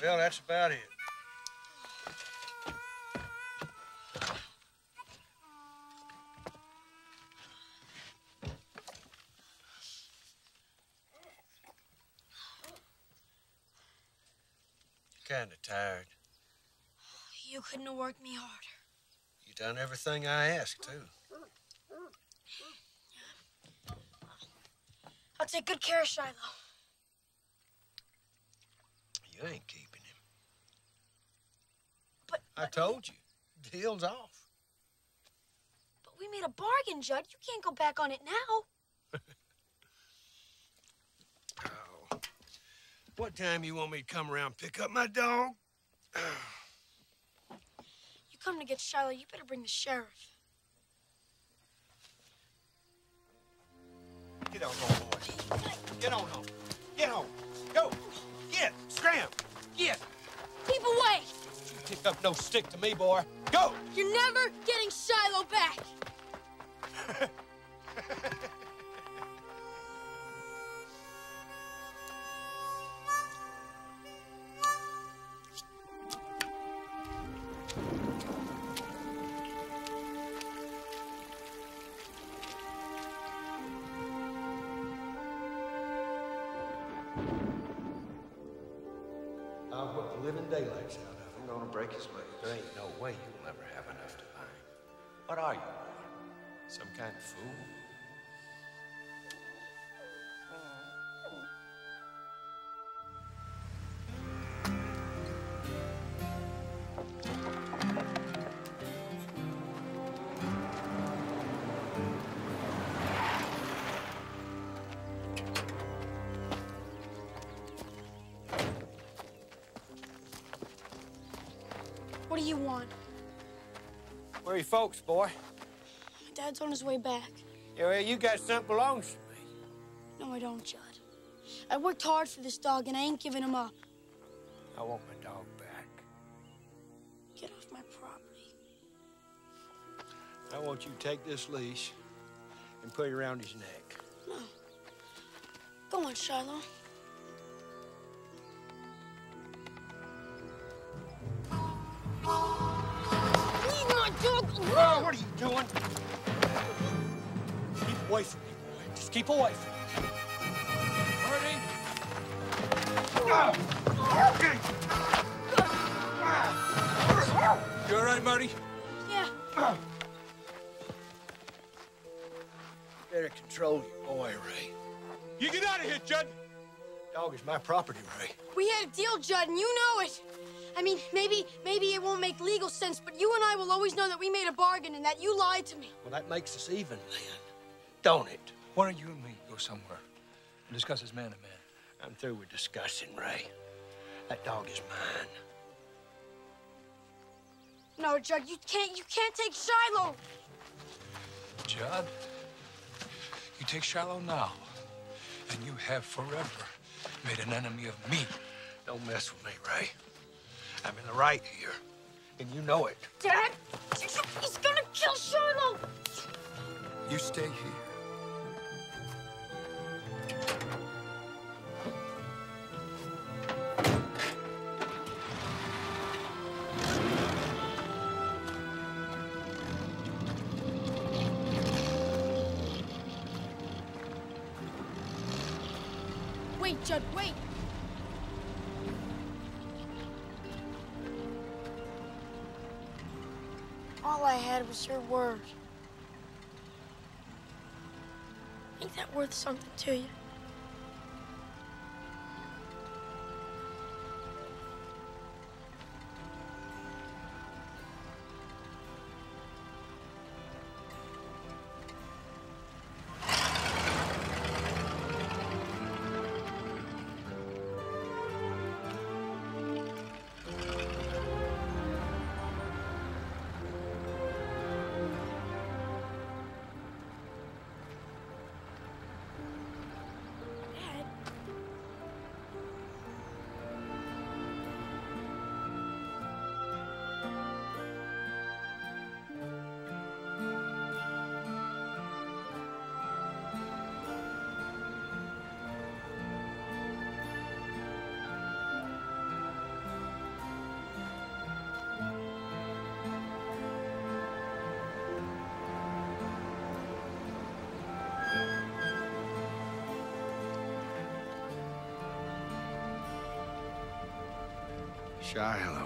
[SPEAKER 1] Well, that's about it. Kinda tired.
[SPEAKER 2] You couldn't have worked me harder.
[SPEAKER 1] You done everything I asked, too.
[SPEAKER 2] I'll take good care of Shiloh.
[SPEAKER 1] You ain't keeping him.
[SPEAKER 2] But,
[SPEAKER 1] I told you. Deal's off.
[SPEAKER 2] but we made a bargain, Judd. You can't go back on it now.
[SPEAKER 1] What time you want me to come around and pick up my dog?
[SPEAKER 2] You come to get Shiloh, you better bring the sheriff.
[SPEAKER 1] Get on home, boy. Get on home. Get home. Go. Get. Scram. Get.
[SPEAKER 2] Keep away!
[SPEAKER 1] Pick up no stick to me, boy. Go.
[SPEAKER 2] You're never getting Shiloh back!
[SPEAKER 1] break his leg. There ain't no way you'll ever have enough to buy. What are you? Some kind of fool?
[SPEAKER 2] You want?
[SPEAKER 1] Where are your folks, boy?
[SPEAKER 2] My dad's on his way back.
[SPEAKER 1] Yeah, well, you got something belongs to me.
[SPEAKER 2] No, I don't, Judd. I worked hard for this dog, and I ain't giving him up.
[SPEAKER 1] I want my dog back.
[SPEAKER 2] Get off my property.
[SPEAKER 1] I want you to take this leash and put it around his neck.
[SPEAKER 2] No. Go on, Shiloh.
[SPEAKER 1] Keep away from me.
[SPEAKER 11] You all right, Marty?
[SPEAKER 2] Yeah.
[SPEAKER 1] Better control your boy, Ray.
[SPEAKER 11] You get out of here, Judd.
[SPEAKER 1] Dog is my property, Ray.
[SPEAKER 2] We had a deal, Judd, and you know it. I mean, maybe, maybe it won't make legal sense, but you and I will always know that we made a bargain and that you lied to me.
[SPEAKER 1] Well, that makes us even, then. Don't it?
[SPEAKER 11] Why don't you and me go somewhere and discuss this man to man?
[SPEAKER 1] I'm through with discussing, Ray. That dog is mine.
[SPEAKER 2] No, Judd, you can't, you can't take Shiloh.
[SPEAKER 11] Judd, you take Shiloh now, and you have forever made an enemy of me.
[SPEAKER 1] Don't mess with me, Ray. I'm in the right here, and you know it.
[SPEAKER 2] Dad, he's gonna kill Shiloh.
[SPEAKER 11] You stay here.
[SPEAKER 2] Wait, Judd, wait. All I had was your word. Ain't that worth something to you?
[SPEAKER 1] Shiloh.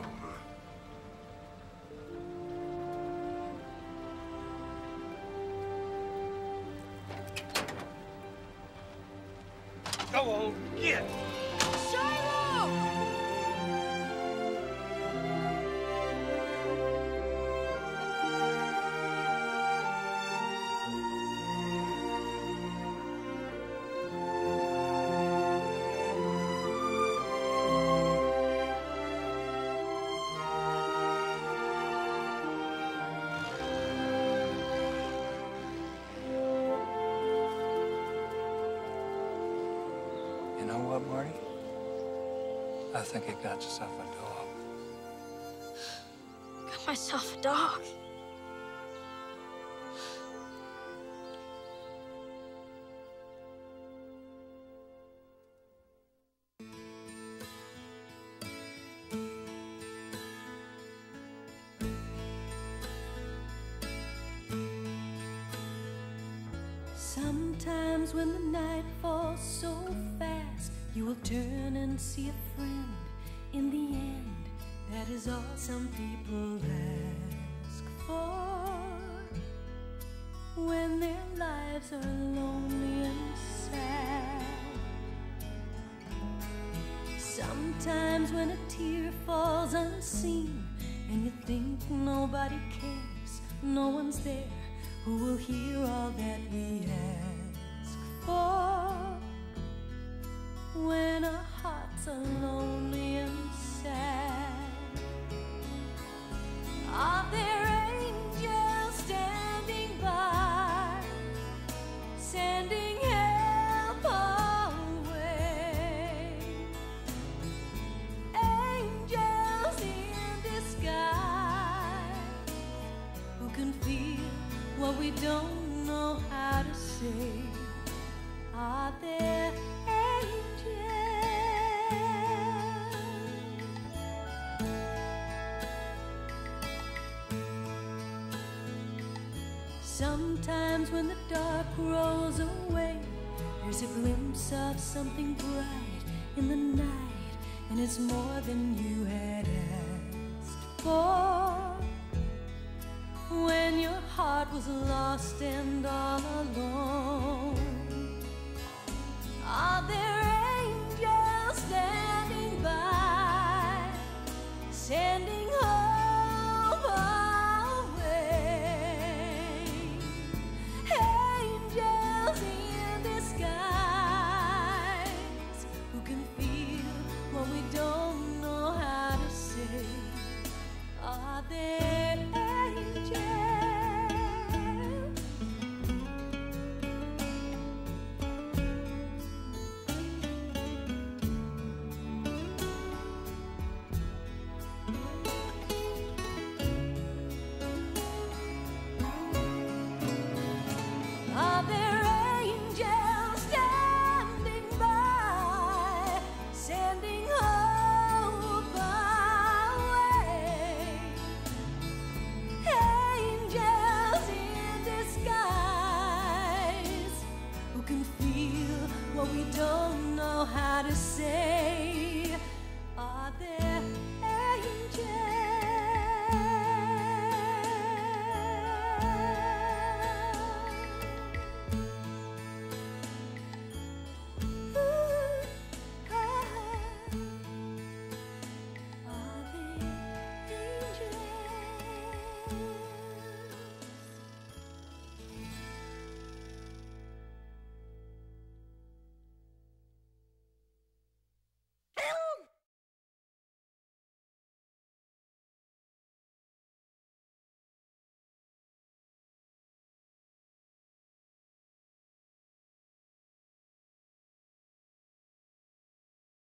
[SPEAKER 11] I think he got yourself a dog.
[SPEAKER 2] Got myself a dog.
[SPEAKER 12] Sometimes when the night falls so fast, you will turn and see a friend. Is all some people ask for when their lives are lonely and sad. Sometimes when a tear falls unseen and you think nobody cares, no one's there who will hear all that we ask Sometimes when the dark rolls away, there's a glimpse of something bright in the night, and it's more than you had asked for. When your heart was lost and all alone,